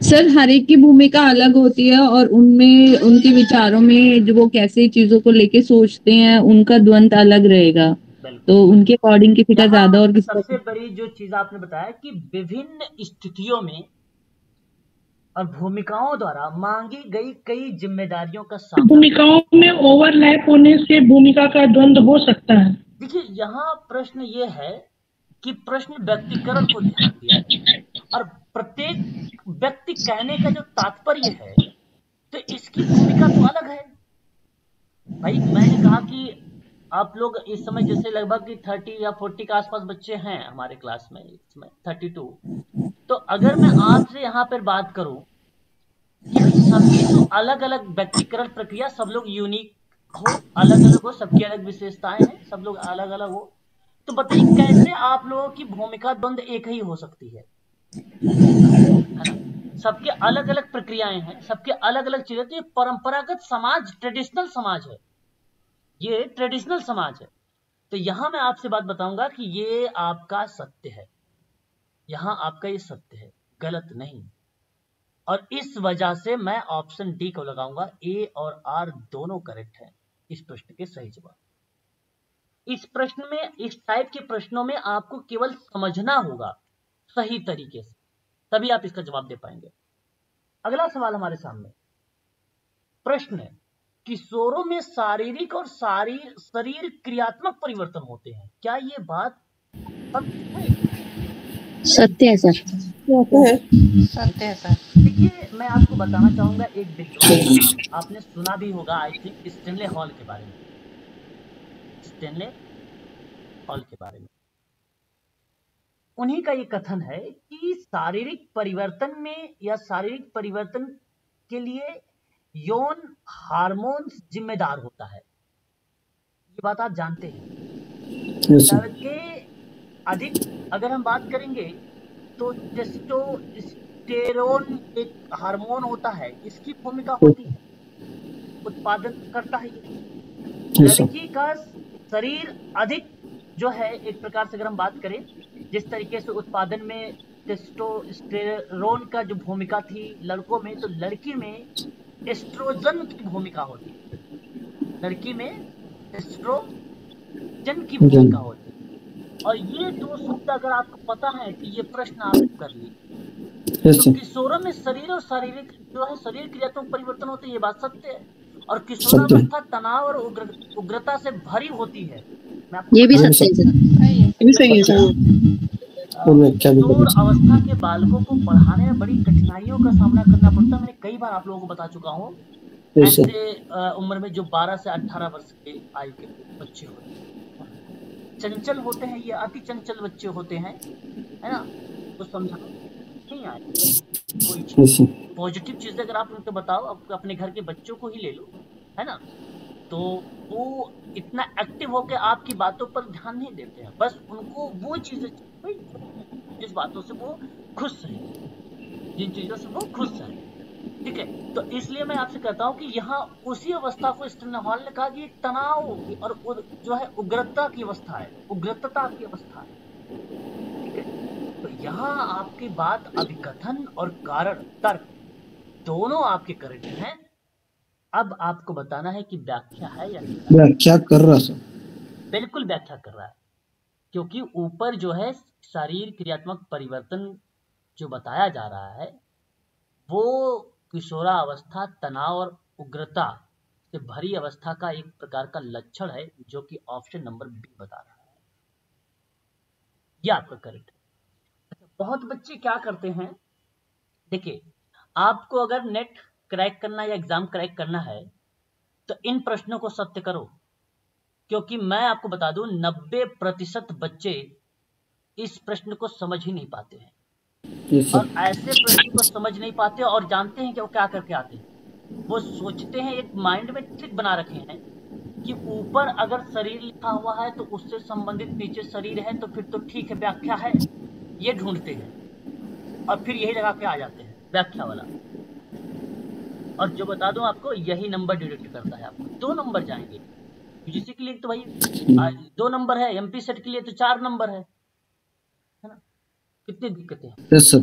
सर हर एक की भूमिका अलग होती है और उनमें उनके विचारों में जो वो कैसे चीज़ों को लेके सोचते हैं उनका द्वंद अलग रहेगा। तो उनके अकॉर्डिंग की फिटा ज़्यादा और किसी सबसे बड़ी जो चीज़ आपने बताया कि विभिन्न स्थितियों में और भूमिकाओं द्वारा मांगी गई कई जिम्मेदारियों का सामना भूमिकाओं में ओवरलैप होने से भूमिका का द्वंद हो सकता है। देखिए यहाँ प्रश्न ये है कि प्रश्न व्यक्तिकरण को ध्यान दिया है और प्रत्येक व्यक्ति कहने का जो तात्पर्य है तो इसकी भूमिका तो अलग है। भाई, मैंने कहा कि आप लोग इस समय जैसे लगभग कि थर्टी या फोर्टी के आसपास बच्चे हैं हमारे क्लास में, इस समय थर्टी टू। तो अगर मैं आपसे यहाँ पर बात करूँ, कि सबकी तो अलग अलग व्यक्तिकरण प्रक्रिया, सब लोग यूनिक हो अलग अलग हो, सबकी अलग विशेषताएँ हैं, सब लोग अलग अलग हो तो बताइए कैसे आप लोगों की भूमिका द्वंद एक ही हो सकती है? सबके अलग अलग प्रक्रियाएँ हैं, सबके अलग अलग चीज़ें तो ये परंपरागत समाज, ट्रेडिशनल समाज है। ये ट्रेडिशनल समाज है। तो यहाँ मैं आपसे बात बताऊँगा कि ये आपका सत्य है। यहाँ आपका ये सत्य है, गलत नहीं। और इस वजह से मैं ऑप्शन डी को लगाऊँगा ए और आर दोनों करेक्ट है, इस प्रश्न के सही जवाब। इस प्रश्न में इस टाइप के प्रश्नों में आपको केवल समझना होगा सही तरीके से। तभी आप इसका जवाब दे पाएँगे। अगला सवाल हमारे सामने। प्रश्न है किशोरों में शारीरिक और सारी शरीर क्रियात्मक परिवर्तन होते हैं। क्या ये बात सत्य है? सत्य सर। सत्य है। सर। देखिए मैं आपको बताना चाहूँगा एक आपने सुना भी होगा आई थिंक स्टेनले हॉल के बारे में। स्टेनले हॉल के बारे में। उन्हीं का ये कथन है कि शारीरिक परिवर्तन में या शारीरिक परिवर्तन के लिए यौन हार्मोन्स जिम्मेदार होता है। ये बात आप जानते हैं। लड़के अधिक अगर हम बात करेंगे तो टेस्टोस्टेरोन एक हार्मोन होता है इसकी भूमिका होती है। उत्पादन करता है लड़की का शरीर अधिक जो है एक प्रकार से अगर हम बात करें जिस तरीके से उत्पादन में टेस्टोस्टेरोन का जो भूमिका थी लड़कों में तो लड़की में एस्ट्रोजन की भूमिका होती है। लड़की में एस्ट्रोजन की भूमिका होती है। और ये दो शब्द अगर आपको पता है कि ये प्रश्न आप कर लीजिए। तो किशोरों में शरीर और शारीरिक जो है शरीर क्रियात्मक परिवर्तन होते ये बात सत्य है। और किशोरावस्था तनाव और उग्र, उग्रता से भरी होती है। ये भी सत्य है सर ये भी सही है सर। किशोर अवस्था के बालकों को पढ़ाने में बड़ी कठिनाइयों का सामना करना पड़ता है। मैंने कई बार आप लोगों को बता चुका हूँ। ऐसे उम्र में जो 12 से 18 वर्ष के आयु के बच्चे होते हैं। चंचल होते हैं ये अति चंचल बच्चे होते हैं है ना? तो समझा नहीं कोई चीज़ पॉजिटिव चीज़ें अगर आप उनको बताओ अपने घर के बच्चों को ही ले लो, है ना? तो वो इतना एक्टिव होकर आपकी बातों पर ध्यान नहीं देते हैं। बस उनको वो चीज़ें जिस बातों से वो खुश रहे जिन चीज़ों से वो खुश रहे ठीक है? तो इसलिए मैं आपसे कहता हूँ कि यहाँ उसी अवस्था को स्टनहॉल ने कहा कि एक तनाव और जो है उग्रता की अवस्था है, उग्रता की अवस्था है है। यहाँ आपकी बात अभिकथन और कारण तर्क दोनों आपके करेक्ट हैं? अब आपको बताना है कि व्याख्या है या नहीं। व्याख्या कर रहा सर। बिल्कुल व्याख्या कर रहा है क्योंकि ऊपर जो है शरीर क्रियात्मक परिवर्तन जो बताया जा रहा है वो किशोरावस्था तनाव और उग्रता से भरी अवस्था का एक प्रकार का लक्षण है जो कि ऑप्शन नंबर बी बता रहा है। यह आपका करेक्ट बहुत बच्चे क्या करते हैं? देखिए आपको अगर नेट क्रैक करना या एग्ज़ाम क्रैक करना है तो इन प्रश्नों को सत्य करो। क्योंकि मैं आपको बता दूँ नब्बे प्रतिशत बच्चे इस प्रश्न को समझ ही नहीं पाते हैं। और ऐसे प्रश्न को समझ नहीं पाते और जानते हैं कि वो क्या करके आते हैं। वो सोचते हैं एक माइंड में ट्रिक बना रखे हैं कि ऊपर अगर शरीर लिखा हुआ है तो उससे संबंधित नीचे शरीर है तो फिर तो ठीक है व्याख्या है। ये ढूंढते हैं और फिर यही लगा के आ जाते हैं व्याख्या वाला। और जो बता दूँ आपको यही नंबर डिडक्ट करता है आपको। दो नंबर जाएँगे। यूजीसी के लिए तो भाई दो नंबर है एमपी सेट के लिए तो चार नंबर है। है ना? कितनी दिक्कतें हैं? यस सर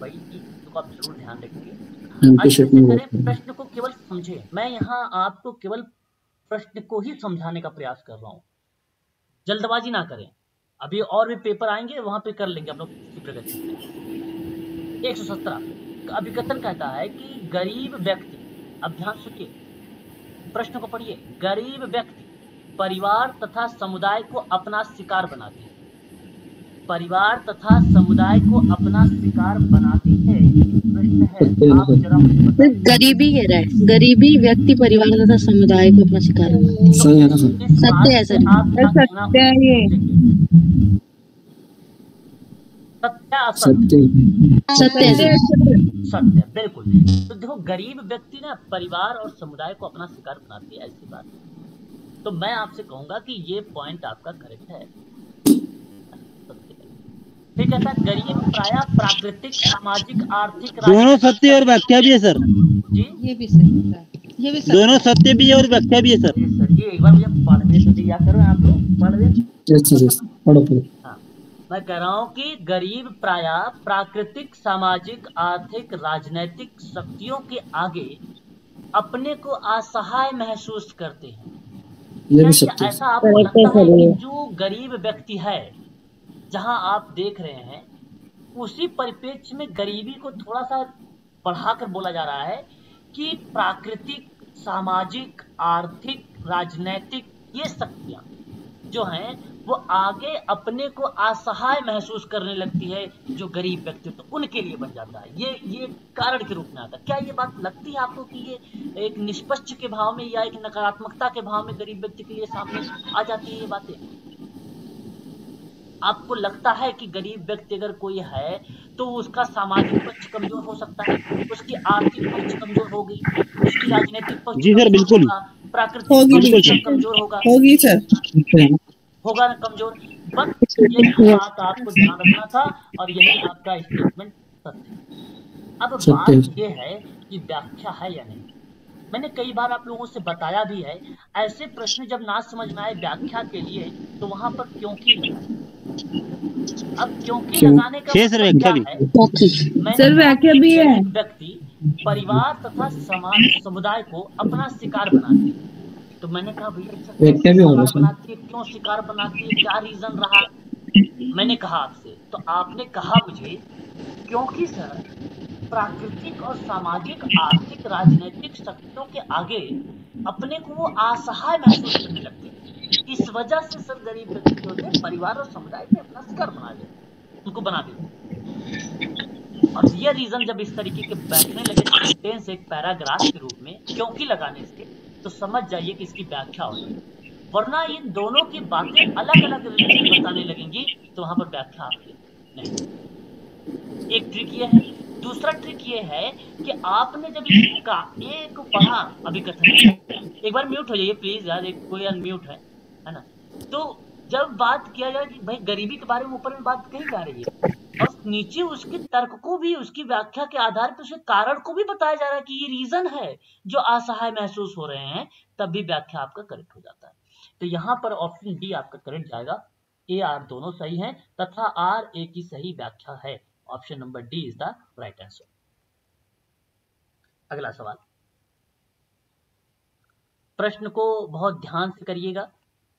भाई तो आप ज़रूर ध्यान करें प्रश्न को केवल समझे। मैं यहाँ आपको केवल प्रश्न को ही समझाने का प्रयास कर रहा हूँ। जल्दबाजी ना करें। अभी और भी पेपर आएँगे वहाँ पे कर लेंगे हम लोग की प्रगति। एक सौ सत्रह। अभिकथन कहता है कि गरीब व्यक्ति अब ध्यान सुनिए प्रश्न को पढ़िए। गरीब व्यक्ति परिवार तथा समुदाय को अपना शिकार बनाते हैं। परिवार तथा समुदाय को अपना शिकार बनाती है। है आप जरा गरीबी कह रहा है गरीबी व्यक्ति परिवार तथा समुदाय को अपना शिकार बनाता है। है सत्य है सर। सत्य है। सत्य असत्य सत्य। सत्य। सत्य बिल्कुल। तो देखो गरीब व्यक्ति ना परिवार और समुदाय को अपना शिकार बनाती है ऐसी बात तो मैं आपसे कहूँगा कि ये पॉइंट आपका करेक्ट है। है। फिर कहता है गरीब प्राय प्राकृतिक सामाजिक आर्थिक दोनों सत्य और व्याख्या भी है सर। जी? ये भी सही है ये भी सही दोनों सत्य भी है और व्याख्या भी है सर। ये सर ये एक बार मुझे पढ़ने तो दिया करो आप लोग पढ़ सर पढ़ो पढ़ो। मैं कह रहा हूँ कि गरीब प्राय प्राकृतिक सामाजिक आर्थिक राजनैतिक शक्तियों के आगे अपने को असहाय महसूस करते हैं। ये भी ये ऐसा आपको लगता है है, कि जो गरीब व्यक्ति है जहाँ आप देख रहे हैं उसी परिप्रेक्ष्य में गरीबी को थोड़ा सा बढ़ाकर बोला जा रहा है कि प्राकृतिक सामाजिक आर्थिक राजनैतिक ये शक्तियाँ जो हैं वो आगे अपने को असहाय महसूस करने लगती है जो गरीब व्यक्ति तो उनके लिए बन जाता है। ये ये कारण के रूप में आता है। क्या ये बात लगती है आपको कि ये एक निष्पक्ष के भाव में या एक नकारात्मकता के भाव में गरीब व्यक्ति के लिए सामने आ जाती है ये बातें? आपको लगता है कि गरीब व्यक्ति अगर कोई है तो उसका सामाजिक पक्ष कमज़ोर हो सकता है उसकी आर्थिक पक्ष कमज़ोर होगी उसकी राजनीतिक पक्ष जी सर, कमज़ोर बिल्कुल। होगा, प्राकृतिक पक्ष कमज़ोर होगा। होगी सर। होगा ना कमज़ोर। बस यही बात आपको ध्यान रखना था और यही आपका स्टेटमेंट सत्य अब बात ये है कि व्याख्या है या नहीं? मैंने कई बार आप लोगों से बताया भी है ऐसे प्रश्न जब ना समझ में आए व्याख्या के लिए तो वहाँ पर क्योंकि अब क्योंकि लगाने का सर मतलब व्याख्या क्या भी। है? सर, व्याख्या भी है। व्यक्ति परिवार तथा समाज समुदाय को अपना शिकार बनाती है तो मैंने कहा भैया भी होगा बनाती है क्यों शिकार बनाती है क्या रीजन रहा? मैंने कहा आपसे तो आपने कहा मुझे क्योंकि सर प्राकृतिक और सामाजिक आर्थिक राजनीतिक शक्तियों के आगे अपने को वो असहाय महसूस करने लगते इस वजह से सर गरीब व्यक्ति जो होते परिवार और समुदाय में अपना शिकार बना लेते उनको बना देते और ये रीजन जब इस तरीके के बैठने लगे एक पैराग्राफ के रूप में क्योंकि लगाने से तो समझ जाइए कि इसकी व्याख्या हो वरना इन दोनों की बातें अलग अलग बताने लगेंगी तो वहाँ पर व्याख्या आपकी नहीं। एक ट्रिक ये है। दूसरा ट्रिक यह है कि आपने जब इसका एक पढ़ा, अभी कथन। एक बार म्यूट हो जाइए प्लीज़ यार, एक कोई अनम्यूट है है ना? तो जब बात किया जाए कि भाई गरीबी के बारे में ऊपर में बात कही जा रही है, और नीचे उसके तर्क को भी, उसकी व्याख्या के आधार पर, उसके कारण को भी बताया जा रहा है कि ये रीजन है जो असहाय महसूस हो रहे हैं, तब भी व्याख्या आपका करेक्ट हो जाता है। तो यहाँ पर ऑप्शन डी आपका करेक्ट जाएगा। ए आर दोनों सही हैं, तथा आर ए की सही व्याख्या है। Option number D is the right answer अगला सवाल। प्रश्न को बहुत ध्यान से करिएगा,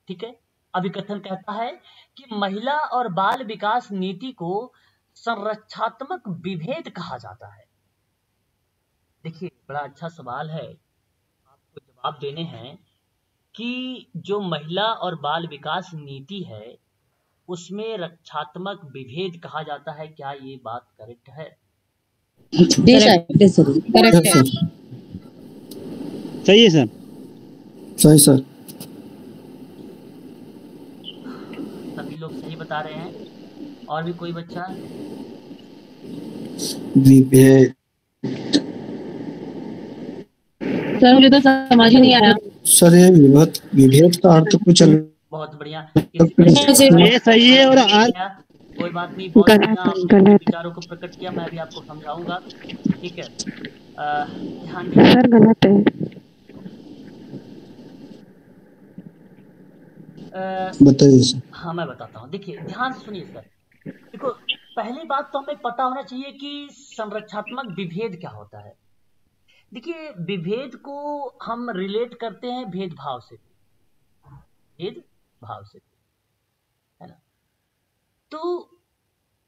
ठीक है? अभिकथन कहता है कि महिला और बाल विकास नीति को संरक्षात्मक विभेद कहा जाता है। देखिए बड़ा अच्छा सवाल है। आपको जवाब देने हैं कि जो महिला और बाल विकास नीति है उसमें रक्षात्मक विभेद कहा जाता है। क्या ये बात करेक्ट है? सही है सर। सही सर सभी लोग सही बता रहे हैं। और भी कोई बच्चा? विभेद सर मुझे तो समझ ही नहीं आया। सर ये विभेद विभेद का अर्थ कुछ अलग बहुत बढ़िया। ये सही है और आर कोई बात नहीं बहुत। विचारों को प्रकट किया मैं भी आपको समझाऊँगा। ठीक है। ध्यान सर गलत है। बताइए सर। हाँ मैं बताता हूँ। देखिए ध्यान से सुनिए सर। देखो पहली बात तो हमें पता होना चाहिए कि संरचनात्मक विभेद क्या होता है। देखिए विभेद को हम रिलेट करते हैं भेदभाव से। भेद भाव से। है ना? तो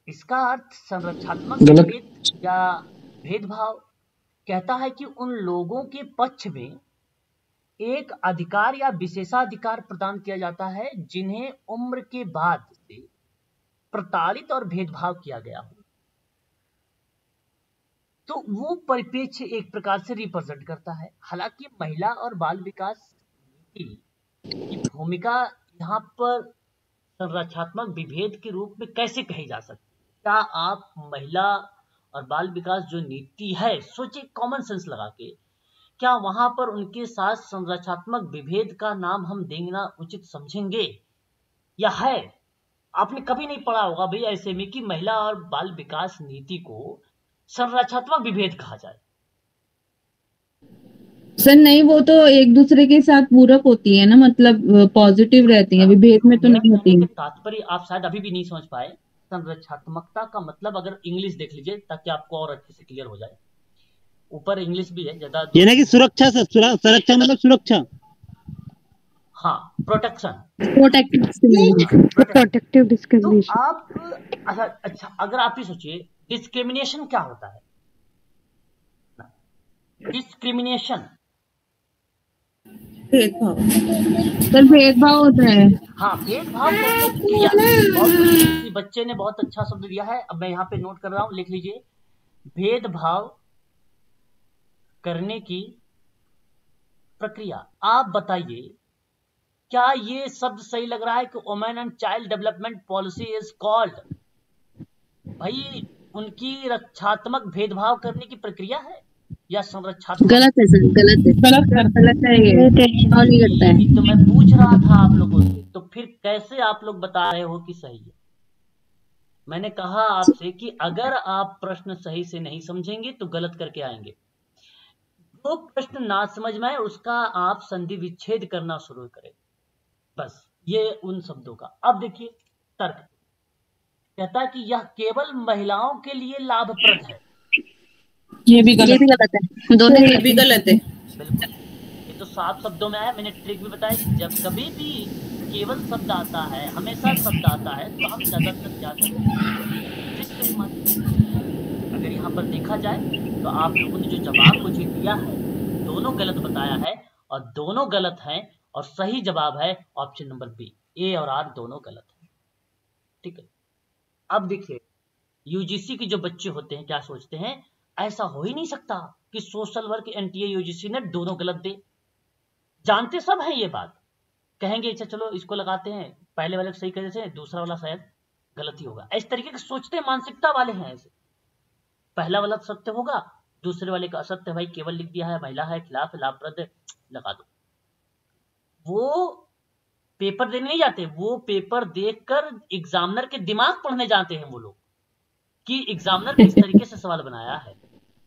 इसका अर्थ संरक्षात्मक विभेद या भेदभाव कहता है कि उन लोगों के पक्ष में एक अधिकार या विशेषाधिकार प्रदान किया जाता है, जिन्हें उम्र के बाद से प्रताड़ित और भेदभाव किया गया हो। तो वो परिप्रेक्ष्य एक प्रकार से रिप्रेजेंट करता है। हालाँकि महिला और बाल विकास की भूमिका यहाँ पर संरचनात्मक विभेद के रूप में कैसे कही जा सकती क्या आप महिला और बाल विकास जो नीति है, सोचिए कॉमन सेंस लगा के क्या वहाँ पर उनके साथ संरचनात्मक विभेद का नाम हम देना उचित समझेंगे? या है? आपने कभी नहीं पढ़ा होगा भाई ऐसे में कि महिला और बाल विकास नीति को संरचनात्मक विभेद कहा जाए। सर नहीं वो तो एक दूसरे के साथ पूरक होती है ना मतलब पॉजिटिव रहती है विभेद में तो नहीं होती तात्पर्य आप शायद अभी भी नहीं समझ पाए। संरचनात्मकता का मतलब अगर इंग्लिश देख लीजिए ताकि आपको और अच्छे से क्लियर हो जाए। ऊपर इंग्लिश भी है ज़्यादा ये ना कि सुरक्षा सर सुरक्षा मतलब सुरक्षा। हाँ प्रोटेक्शन प्रोटेक्टिव तो डिस्क्रिमिनेशन आप अच्छा अच्छा अगर आप ही सोचिए डिस्क्रिमिनेशन क्या होता है? डिस्क्रिमिनेशन सर भेदभाव होता है। हाँ भेदभाव क्रिया बहुत बच्चे ने बहुत अच्छा शब्द दिया है। अब मैं यहाँ पे नोट कर रहा हूँ लिख लीजिए। भेदभाव करने की प्रक्रिया। आप बताइए क्या ये शब्द सही लग रहा है कि women and child development policy is called भाई उनकी रक्षात्मक भेदभाव करने की प्रक्रिया है या संरक्षात्मक? गलत है सर गलत है। गलत है गलत है। ये। नहीं करता है? तो मैं पूछ रहा था आप लोगों से तो फिर कैसे आप लोग बता रहे हो कि सही है? मैंने कहा आपसे कि अगर आप प्रश्न सही से नहीं समझेंगे तो गलत करके आएँगे। जो प्रश्न ना समझ में आए उसका आप संधि विच्छेद करना शुरू करें। बस ये उन शब्दों का। अब देखिए तर्क। कहता है कि यह केवल महिलाओं के लिए लाभप्रद है। ये भी ये गलत भी गलत है। दोनों ये भी गलत है। बिल्कुल। ये तो साफ़ शब्दों में आया मैंने ट्रिक भी बताया कि जब कभी भी केवल शब्द आता है हमेशा शब्द आता है तो हम ज़्यादातर क्या करते ट्रिक का इस्तेमाल करते हैं। अगर यहाँ पर देखा जाए तो आप लोगों ने जो जवाब मुझे दिया है, दोनों गलत बताया है और दोनों गलत हैं और सही जवाब है ऑप्शन नंबर बी ए और आर दोनों गलत है। ठीक है? अब देखिए यूजीसी के जो बच्चे होते हैं, क्या सोचते हैं? ऐसा हो ही नहीं सकता कि सोशल वर्क एनटीए यूजीसी ने दोनों गलत दे। जानते सब है ये बात। कहेंगे अच्छा चलो इसको लगाते हैं। पहले वाले सही कर देते दूसरा वाला शायद गलत ही होगा। इस तरीके के सोचते मानसिकता वाले हैं ऐसे। पहला वाला सत्य होगा दूसरे वाले का असत्य भाई केवल लिख दिया है महिला है खिलाफ लाभप्रद लगा दो। वो पेपर देने नहीं जाते वो पेपर देखकर एग्जामिनर के दिमाग पढ़ने जाते हैं वो लोग कि एग्जामिनर किस तरीके से सवाल बनाया है।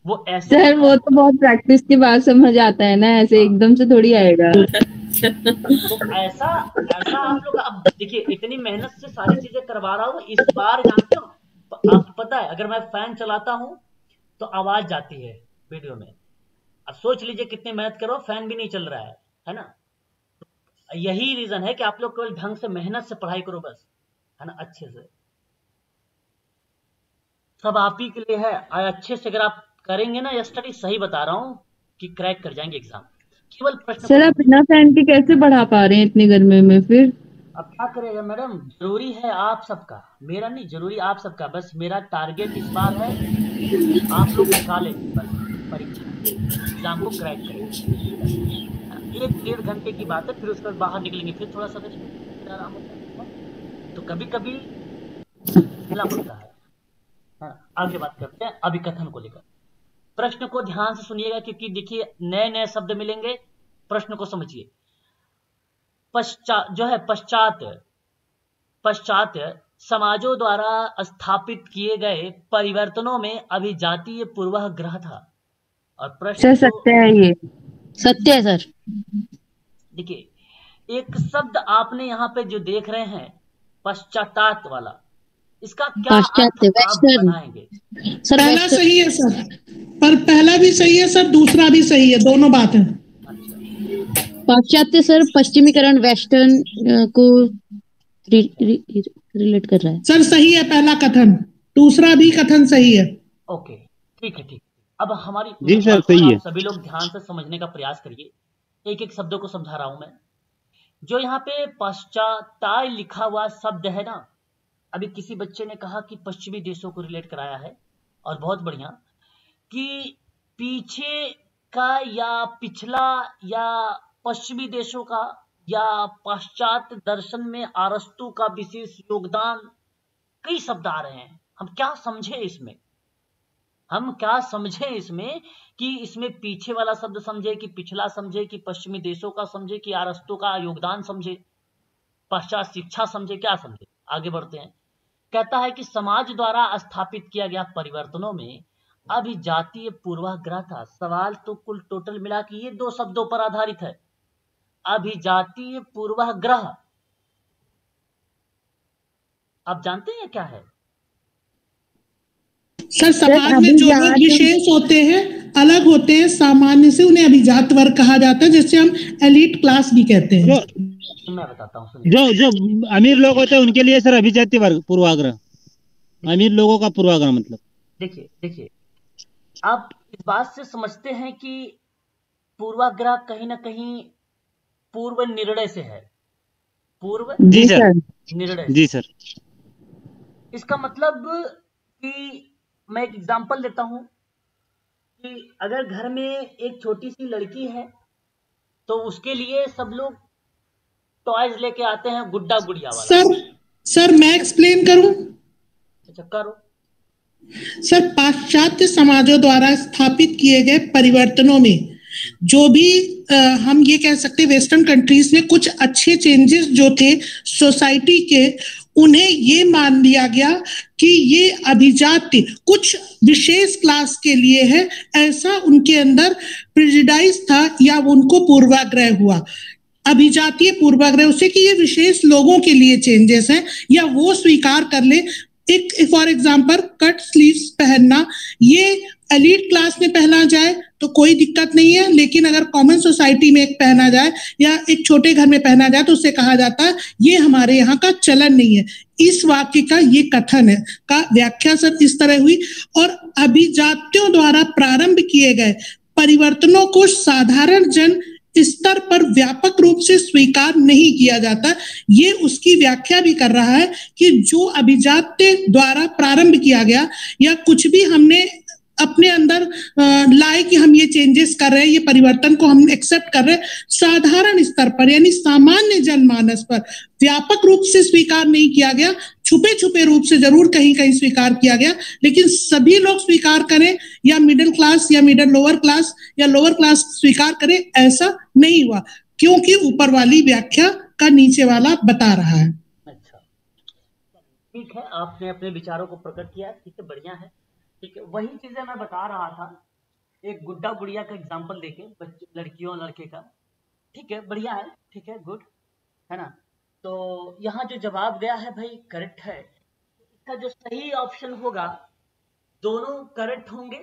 वो ऐसे सर वो तो बहुत प्रैक्टिस के बाद समझ आता है ना ऐसे एकदम से थोड़ी आएगा। तो ऐसा ऐसा आप लोग अब देखिए इतनी मेहनत से सारी चीज़ें करवा रहा हूँ इस बार जानते हो प- आपको पता है अगर मैं फ़ैन चलाता हूँ तो आवाज़ जाती है वीडियो में। अब सोच लीजिए कितनी मेहनत करो, फ़ैन भी नहीं चल रहा है है ना? यही रीजन है कि आप लोग केवल ढंग से मेहनत से पढ़ाई करो बस, है ना? अच्छे से। सब आप ही के लिए है। अच्छे से अगर आप करेंगे ना स्टडी सही बता रहा हूँ कि क्रैक कर जाएँगे एग्ज़ाम केवल प्रश्न सर, आप बिना फ़ैन के कैसे पढ़ा पा रहे हैं इतनी गर्मी में फिर? अब क्या करेगा मैडम ज़रूरी है आप सबका। मेरा नहीं ज़रूरी आप सबका। बस मेरा टारगेट इस बार है आप लोग निकालें बस परीक्षा। एग्ज़ाम को क्रैक करें। एक डेढ़ घंटे की बात है फिर उसके बाद बाहर निकलेंगे। फिर थोड़ा सा आराम तो कभी कभी हिला पड़ता है। हाँ, आगे बात करते हैं अभिकथन को लेकर। प्रश्न को ध्यान से सुनिएगा क्योंकि देखिए नए नए शब्द मिलेंगे प्रश्न को समझिए। पश्चात जो है पश्चात पश्चात समाजों द्वारा स्थापित किए गए परिवर्तनों में अभिजातीय पूर्वाग्रह था। और प्रश्न को सत्य है ये। सत्य है सर। देखिए एक शब्द आपने यहाँ पे जो देख रहे हैं पश्चाताप वाला इसका क्या अर्थ आप बनाएँगे? सर पहला सही है सर। पर पहला भी सही है सर। दूसरा भी सही है। दोनों बात है। अच्छा। पाश्चात्य सर पश्चिमीकरण वेस्टर्न को रिलेट कर रहा है। सर सही है पहला कथन। दूसरा भी कथन सही है। ओके ठीक है ठीक अब हमारी जी सर, सही है। सभी लोग ध्यान से समझने का प्रयास करिए। एक एक शब्दों को समझा रहा हूँ मैं। जो यहाँ पे पश्चाताय लिखा हुआ शब्द है ना अभी किसी बच्चे ने कहा कि पश्चिमी देशों को रिलेट कराया है और बहुत बढ़िया कि पीछे का या पिछला या पश्चिमी देशों का या पाश्चात्य दर्शन में आरस्तु का विशेष योगदान कई शब्द आ रहे हैं। हम क्या समझे इसमें? हम क्या समझे इसमें कि इसमें पीछे वाला शब्द समझे, कि पिछला समझे, कि पश्चिमी देशों का समझे, कि आरस्तु का योगदान समझे? पश्चात शिक्षा समझे, क्या समझे? आगे बढ़ते हैं। कहता है कि समाज द्वारा स्थापित किया गया परिवर्तनों में अभिजातीय पूर्वाग्रह था। सवाल तो कुल टोटल मिला कि ये दो शब्दों पर आधारित है। अभिजातीय पूर्वाग्रह आप जानते हैं क्या है? सर समाज में जो लोग विशेष होते हैं अलग होते हैं सामान्य से उन्हें अभिजात वर्ग कहा जाता है जिससे हम एलिट क्लास भी कहते हैं। मैं बताता हूँ जो जो अमीर लोग होते हैं उनके लिए सर अभिजाती वर्ग पूर्वाग्रह। अमीर लोगों का पूर्वाग्रह मतलब। देखिए देखिए आप इस बात से समझते हैं कि पूर्वाग्रह कहीं ना कहीं पूर्व निर्णय से है। पूर्व जी सर। निर्णय जी सर। इसका मतलब कि मैं एक एग्जांपल देता हूँ कि अगर घर में एक छोटी सी लड़की है तो उसके लिए सब लोग टॉयज लेके आते हैं गुड्डा गुड़िया वाला। सर सर मैं एक्सप्लेन करूँ? अच्छा करो। सर पाश्चात्य समाजों द्वारा स्थापित किए गए परिवर्तनों में जो भी अ, हम ये कह सकते वेस्टर्न कंट्रीज़ में कुछ अच्छे चेंजेस जो थे सोसाइटी के उन्हें ये मान लिया गया कि ये अभिजात्य कुछ विशेष क्लास के लिए है ऐसा उनके अंदर प्रिजिडाइज था या उनको पूर्वाग्रह हुआ। अभिजातीय पूर्वाग्रह उसे कि ये विशेष लोगों के लिए चेंजेस हैं या वो स्वीकार कर ले एक फॉर एग्ज़ाम्पल कट स्लीव्स पहनना। ये एलीट क्लास में पहना जाए तो कोई दिक्कत नहीं है, लेकिन अगर कॉमन सोसाइटी में एक पहना जाए या एक छोटे घर में पहना जाए तो उससे कहा जाता है, ये हमारे यहाँ का चलन नहीं है। इस वाक्य का ये कथन है, का व्याख्या सर इस तरह हुई। और अभिजात्यों द्वारा प्रारंभ किए गए परिवर्तनों को साधारण जन स्तर पर व्यापक रूप से स्वीकार नहीं किया जाता। ये उसकी व्याख्या भी कर रहा है कि जो अभिजात्य द्वारा प्रारंभ किया गया या कुछ भी हमने अपने अंदर लाए कि हम ये चेंजेस कर रहे हैं, ये परिवर्तन को हम एक्सेप्ट कर रहे हैं, साधारण स्तर पर, यानी सामान्य जनमानस पर, व्यापक रूप से स्वीकार नहीं किया गया। छुपे छुपे रूप से ज़रूर कहीं कहीं स्वीकार किया गया, लेकिन सभी लोग स्वीकार करें, या मिडिल क्लास या मिडिल लोअर क्लास या लोअर क्लास स्वीकार करें, ऐसा नहीं हुआ, क्योंकि ऊपर वाली व्याख्या का नीचे वाला बता रहा है। अच्छा। ठीक है, आपने अपने विचारों को प्रकट किया, ठीक है, बढ़िया है। ठीक है, वही चीज़ें मैं बता रहा था, एक गुड्डा गुड़िया का एग्ज़ाम्पल बच्चे, लड़कियों लड़के का। ठीक है, बढ़िया है, ठीक है गुड है ना? तो यहाँ जो जवाब गया है भाई करेक्ट है। इसका जो सही ऑप्शन होगा दोनों करेक्ट होंगे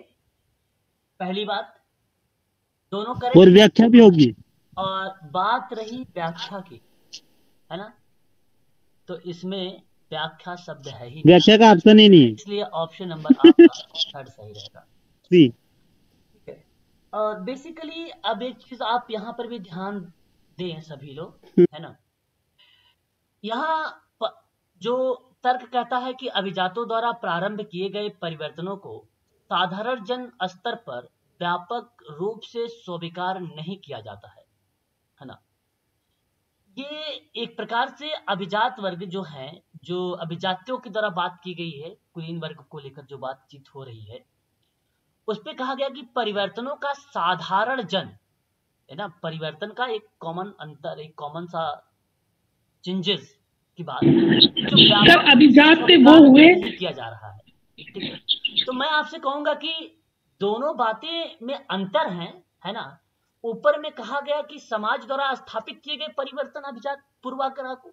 पहली बात। दोनों करेक्ट और व्याख्या भी होगी। और बात रही व्याख्या की है ना? तो इसमें व्याख्या शब्द है ही व्याख्या का ऑप्शन ही नहीं है। इसलिए ऑप्शन नंबर थर्ड सही रहेगा। ठीक है। और बेसिकली अब एक चीज़ आप यहाँ पर भी ध्यान दें सभी लोग है ना? यहाँ जो तर्क कहता है कि अभिजातों द्वारा प्रारंभ किए गए परिवर्तनों को साधारण जन स्तर पर व्यापक रूप से स्वीकार नहीं किया जाता है है ना? ये एक प्रकार से अभिजात वर्ग जो है, जो अभिजातियों के द्वारा बात की गई है कुलीन वर्ग को लेकर जो बातचीत हो रही है, उस पर कहा गया कि परिवर्तनों का साधारण जन, है ना? परिवर्तन का एक कॉमन अंतर, एक कॉमन सा चेंजेस की बात सर अभिजात वो हुए किया जा रहा है तो मैं आपसे कहूँगा कि दोनों बातें में अंतर है है ना? ऊपर में कहा गया कि समाज द्वारा स्थापित किए गए परिवर्तन अभिजात पूर्वाग्रह को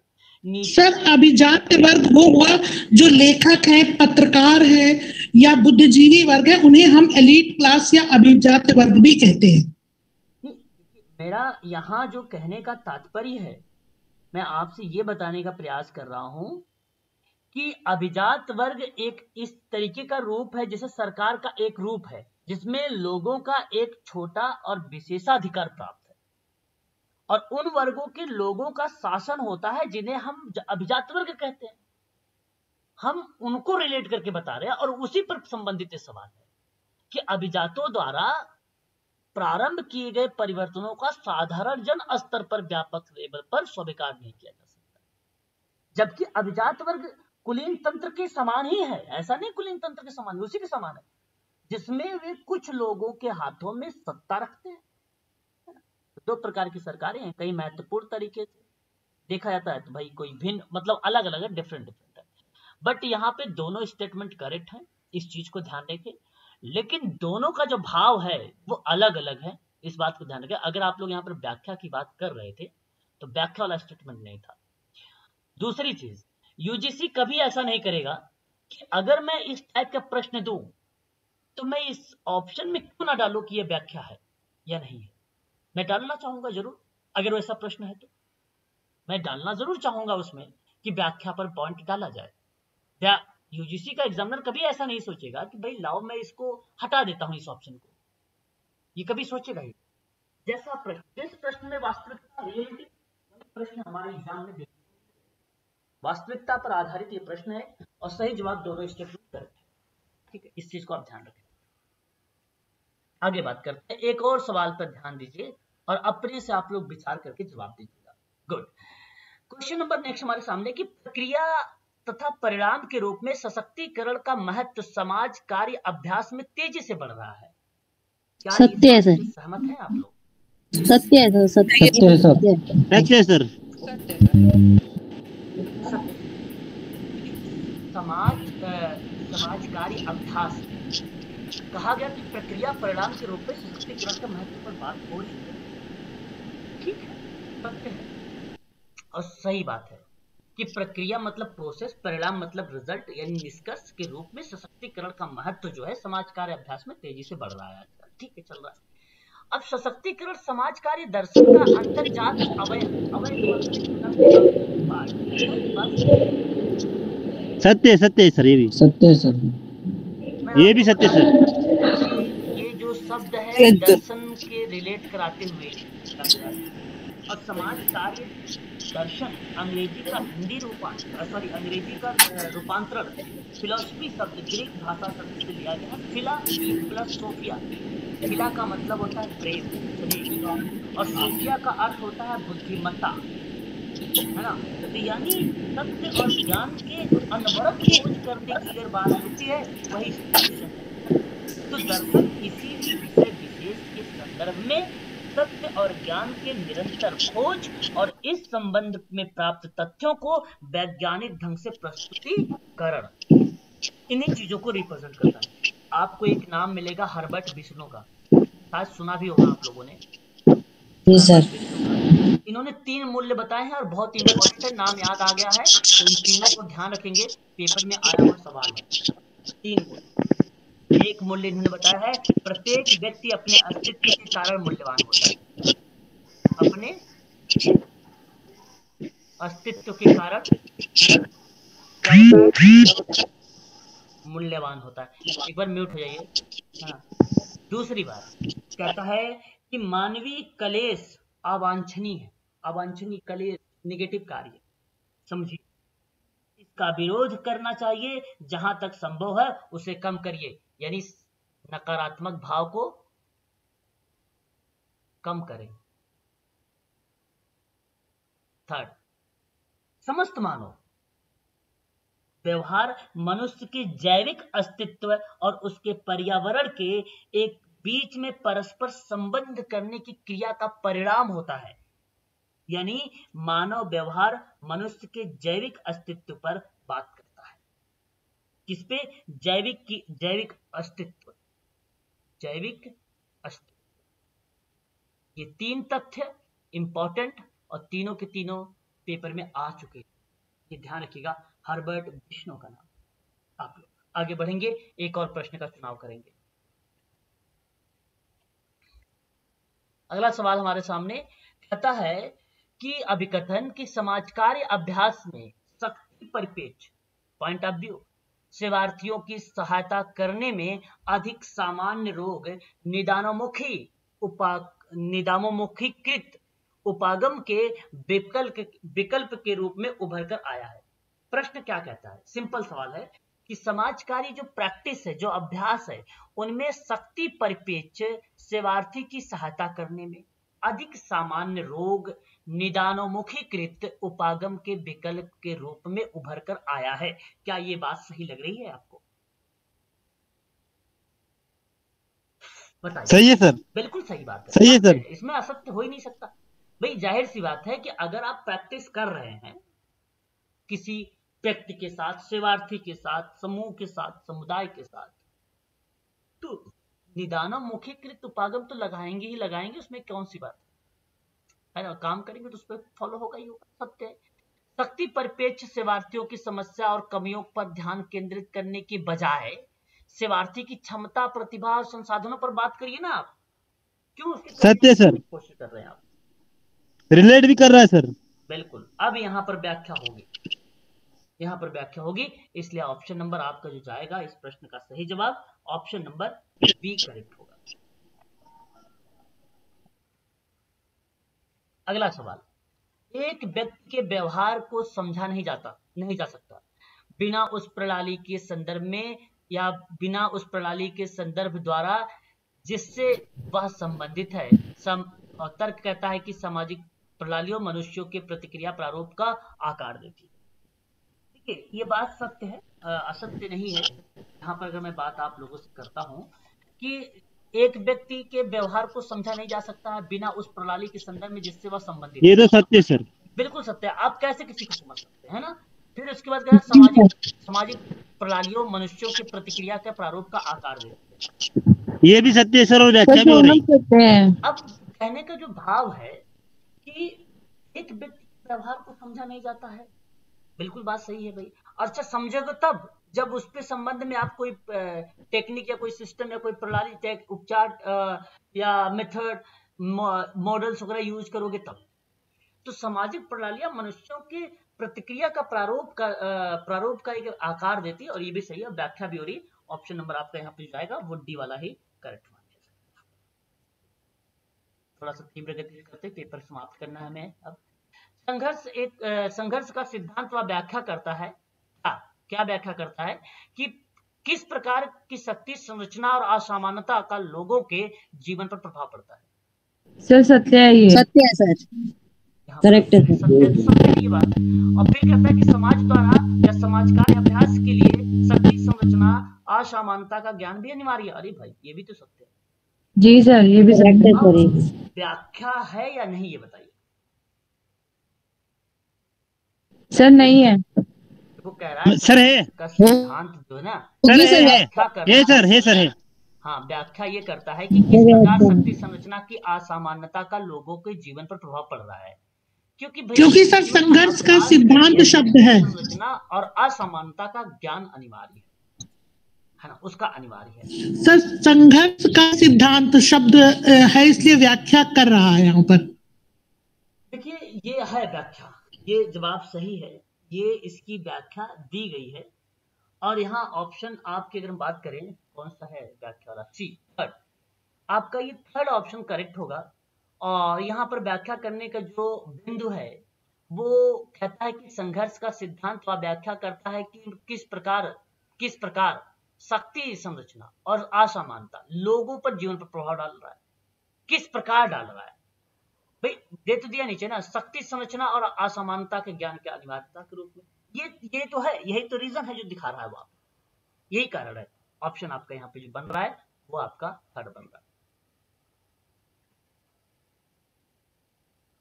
सर अभिजात वर्ग वो हुआ जो लेखक है पत्रकार है या बुद्धिजीवी वर्ग है उन्हें हम एलीट क्लास या अभिजात वर्ग भी कहते हैं। मेरा यहाँ जो कहने का तात्पर्य है मैं आपसे ये बताने का प्रयास कर रहा हूँ कि अभिजात वर्ग एक इस तरीके का रूप है जैसे सरकार का एक रूप है, जिसमें लोगों का एक छोटा और विशेषाधिकार प्राप्त है। और उन वर्गों के लोगों का शासन होता है जिन्हें हम अभिजात वर्ग कहते हैं। हम उनको रिलेट करके बता रहे हैं और उसी पर संबंधित सवाल है कि अभिजातों द्वारा प्रारंभ किए गए परिवर्तनों का साधारण जन स्तर पर व्यापक लेवल पर स्वीकार नहीं किया जा सकता। जबकि अभिजात वर्ग कुलीन तंत्र के समान ही है। ऐसा नहीं कुलीन तंत्र के समान, उसी के समान है, जिसमें वे कुछ लोगों के हाथों में सत्ता रखते हैं। दो प्रकार की सरकारें हैं, कई महत्वपूर्ण तरीके से। देखा जाता है तो भाई कोई भिन्न मतलब अलग अलग है डिफरेंट डिफरेंट है। बट यहाँ पे दोनों स्टेटमेंट करेक्ट है। इस चीज़ को ध्यान रखें। लेकिन दोनों का जो भाव है, वो अलग अलग है। इस बात को ध्यान रखें अगर आप लोग यहाँ पर व्याख्या की बात कर रहे थे तो व्याख्या वाला स्टेटमेंट नहीं था। दूसरी चीज़ यूजीसी कभी ऐसा नहीं करेगा कि अगर मैं इस टाइप का प्रश्न दूँ तो मैं इस ऑप्शन में क्यों ना डालू कि यह व्याख्या है या नहीं है? मैं डालना चाहूँगा ज़रूर, अगर वैसा प्रश्न है तो। मैं डालना ज़रूर चाहूँगा उसमें कि व्याख्या पर पॉइंट डाला जाए। यूजीसी का एग्जामिनर कभी ऐसा नहीं सोचेगा कि भाई, लाओ, मैं इसको हटा देता हूँ इस ऑप्शन को। ये कभी सोचेगा ही जैसा प्रश्न, जिस प्रश्न में वास्तविकता रियलिटी प्रश्न हमारे एग्ज़ाम में वास्तविकता पर आधारित ये प्रश्न है और सही जवाब दोनों स्टेटमेंट करेक्ट है। ठीक है, इस चीज़ को आप ध्यान रखें। आगे बात करते हैं। एक और सवाल पर ध्यान दीजिए और अपने से आप लोग विचार करके जवाब दीजिएगा। गुड क्वेश्चन नंबर नेक्स्ट हमारे सामने की प्रक्रिया तथा परिणाम के रूप में सशक्तिकरण का महत्व समाज कार्य अभ्यास में तेज़ी से बढ़ रहा है। सत्य है सर। सहमत है आप लोग? सत्य है सर सत्य सत्य है सर। सत्य है। सर। समाज समाज कार्य अभ्यास। कहा गया कि प्रक्रिया परिणाम के रूप में सशक्तिकरण के महत्व पर बात हो रही है। ठीक है सत्य है। और सही बात है। कि प्रक्रिया मतलब प्रोसेस परिणाम मतलब रिज़ल्ट यानी निष्कर्ष के रूप में सशक्तिकरण का महत्व जो है समाज कार्य अभ्यास में तेज़ी से बढ़ रहा है आजकल। ठीक है चल रहा है अब सशक्तिकरण समाज कार्य दर्शन का अंतर्जात अवय अवय सत्य है सत्य सर ये भी सत्य है सर ये भी सत्य सर ये जो शब्द है दर्शन के रिलेट कराते हुए। और समाज कार्य दर्शन अंग्रेज़ी का हिंदी रूपांतर सॉरी अंग्रेज़ी का रूपांतरण फिलोसफी शब्द ग्रीक भाषा शब्द से लिया गया फिला प्लस सोफिया फिला का मतलब होता है प्रेम और सोफिया का अर्थ होता है बुद्धिमत्ता। है ना? तो यानी सत्य और ज्ञान के अनवरत खोज करने की अगर बात होती है, वही तो दर्शन किसी भी विषय विशेष के संदर्भ में सत्य और ज्ञान के निरंतर खोज और इस संबंध में प्राप्त तथ्यों को वैज्ञानिक ढंग से प्रस्तुतिकरण। इन्हीं चीज़ों को रिप्रेजेंट करता है। आपको एक नाम मिलेगा हर्बर्ट बिस्नो का। शायद सुना भी होगा आप लोगों ने। जी सर। इन्होंने तीन मूल्य बताए हैं और बहुत इंपॉर्टेंट है। नाम याद आ गया है। तो इन तीनों को ध्यान रखेंगे। पेपर में आया हुआ सवाल है। तीन मूल्य। एक मूल्य इन्होंने बताया है प्रत्येक व्यक्ति अपने अस्तित्व के कारण मूल्यवान होता है। अपने अस्तित्व के कारण? मूल्यवान होता है। एक बार म्यूट हो जाइए। हाँ। दूसरी बात कहता है कि मानवीय कलेश अवांछनीय है। अवांछनीय कलेश निगेटिव कार्य। समझिए। इसका विरोध करना चाहिए। जहाँ तक संभव है, उसे कम करिए। यानी नकारात्मक भाव को कम करें। थर्ड समस्त मानव, व्यवहार मनुष्य के जैविक अस्तित्व और उसके पर्यावरण के एक बीच में परस्पर संबंध करने की क्रिया का परिणाम होता है। यानी मानव व्यवहार मनुष्य के जैविक अस्तित्व पर बात किसपे? जैविक की, जैविक अस्तित्व। जैविक अस्तित्व ये तीन तथ्य इंपॉर्टेंट और तीनों के तीनों पेपर में आ चुके हैं। ये ध्यान रखिएगा, हर्बर्ट विष्णु का नाम। आप लोग आगे बढ़ेंगे, एक और प्रश्न का चुनाव करेंगे। अगला सवाल हमारे सामने कहता है कि अभिकथन की समाज कार्य अभ्यास में शक्ति परिपेक्ष। पॉइंट ऑफ़ व्यू सेवार्थियों की सहायता करने में अधिक सामान्य रोग निदानोमुखी उपा निदानोमुखीकृत उपागम के विकल्प विकल्प के रूप में उभर कर आया है। प्रश्न क्या कहता है? सिंपल सवाल है कि समाजकारी जो प्रैक्टिस है, जो अभ्यास है, उनमें शक्ति परिपेक्ष सेवार्थी की सहायता करने में अधिक सामान्य रोग निदानोमुखीकृत उपागम के विकल्प के रूप में उभर कर आया है। क्या ये बात सही लग रही है आपको? बताइए। सही है सर। बिल्कुल सही बात है। सही है, सर। इसमें असत्य हो ही नहीं सकता। भाई ज़ाहिर सी बात है कि अगर आप प्रैक्टिस कर रहे हैं किसी व्यक्ति के साथ सेवार्थी के साथ समूह के साथ समुदाय के साथ तो निदानम मुखीकृत उपागम तो लगाएँगे ही लगाएँगे उसमें कौन सी बात है? ना काम करेंगे तो उस पर फॉलो होगा ही होगा सत्य है। शक्ति परिपेक्ष सेवार्थियों की समस्या और कमियों पर ध्यान केंद्रित करने की बजाय सेवार्थी की क्षमता प्रतिभा और संसाधनों पर बात करिए ना आप। क्यों सत्य सर। कोशिश कर रहे हैं आप? रिलेट भी कर रहा है सर। बिल्कुल। अब यहाँ पर व्याख्या होगी। यहाँ पर व्याख्या होगी इसलिए ऑप्शन नंबर आपका जो जाएगा इस प्रश्न का सही जवाब ऑप्शन नंबर बी करेक्ट होगा। अगला सवाल। एक व्यक्ति के व्यवहार को समझा नहीं जाता नहीं जा सकता। बिना उस प्रणाली के संदर्भ में या बिना उस प्रणाली के संदर्भ द्वारा जिससे वह संबंधित है। सम, और तर्क कहता है कि सामाजिक प्रणालियों मनुष्यों के प्रतिक्रिया प्रारूप का आकार देती ठीक है ये बात सत्य है असत्य नहीं है। यहाँ पर अगर मैं बात आप लोगों से करता हूँ कि एक व्यक्ति के व्यवहार को समझा नहीं जा सकता है बिना उस प्रणाली के संदर्भ में जिससे वह संबंधित ये तो सत्य सर। बिल्कुल सत्य है। आप कैसे किसी को समझ सकते हैं ना? फिर उसके बाद क्या सामाजिक सामाजिक प्रणालियों मनुष्यों की प्रतिक्रिया के प्रारूप का आकार देती है। ये भी सत्य सर हो है। अब कहने का जो भाव है कि एक व्यक्ति व्यवहार को समझा नहीं जाता है बिल्कुल बात सही है भाई। अच्छा समझोगे तब, जब उस पे संबंध में आप कोई टेक्निक या कोई सिस्टम या कोई प्रणाली उपचार या मेथड मॉडल्स वगैरह यूज़ करोगे तब। तो सामाजिक प्रणालियाँ मनुष्यों के प्रतिक्रिया का प्रारूप का प्रारूप का एक आकार देती है, और ये भी सही है, व्याख्या भी हो रही ऑप्शन नंबर आपका यहाँ पे जाएगा, वो डी वाला ही करेक्ट मानिए थोड़ा सा तीव्र गति करते पेपर समाप्त करना है हमें अब। संघर्ष एक संघर्ष का सिद्धांत व व्याख्या करता है। क्या क्या व्याख्या करता है? कि किस प्रकार की शक्ति संरचना और असामान्यता का लोगों के जीवन पर प्रभाव पड़ता है? सर सत्य है ये। सत्य है सर। Correct है, सत्य तो सत्य की बात। है और फिर कहता है कि समाज द्वारा या समाज कार्य अभ्यास के लिए शक्ति संरचना असामान्यता का ज्ञान भी अनिवार्य अरे भाई ये भी तो सत्य है। जी सर ये भी सत्य है। व्याख्या है या नहीं ये बताइए। सर नहीं है। वो कह रहा है सर है। सिद्धांत जो है ना सर सर, है, है है सर है सर है। हाँ व्याख्या ये करता है कि किस प्रकार शक्ति संरचना की असामान्यता का लोगों के जीवन पर प्रभाव पड़ रहा है। क्योंकि क्योंकि सर संघर्ष का सिद्धांत शब्द है। संरचना और असमानता का ज्ञान अनिवार्य है। है ना उसका अनिवार्य है। सर संघर्ष का सिद्धांत शब्द है इसलिए व्याख्या कर रहा है यहाँ पर। देखिए ये है व्याख्या। ये जवाब सही है, ये इसकी व्याख्या दी गई है। और यहाँ ऑप्शन आपकी अगर हम बात करें, कौन सा है व्याख्या वाला? सी थर्ड आपका ये थर्ड ऑप्शन करेक्ट होगा। और यहाँ पर व्याख्या करने का जो बिंदु है, वो कहता है कि संघर्ष का सिद्धांत व व्याख्या करता है कि किस प्रकार किस प्रकार शक्ति संरचना और असमानता लोगों पर जीवन पर प्रभाव डाल रहा है। किस प्रकार डाल रहा है? भाई दे तो दिया नीचे ना शक्ति संरचना और असमानता के ज्ञान के अनिवार्यता के रूप में। ये ये तो है यही तो रीजन है जो दिखा रहा है वो आपको। यही कारण है। ऑप्शन आपका यहाँ पे जो बन रहा है वो आपका थर्ड बन रहा है।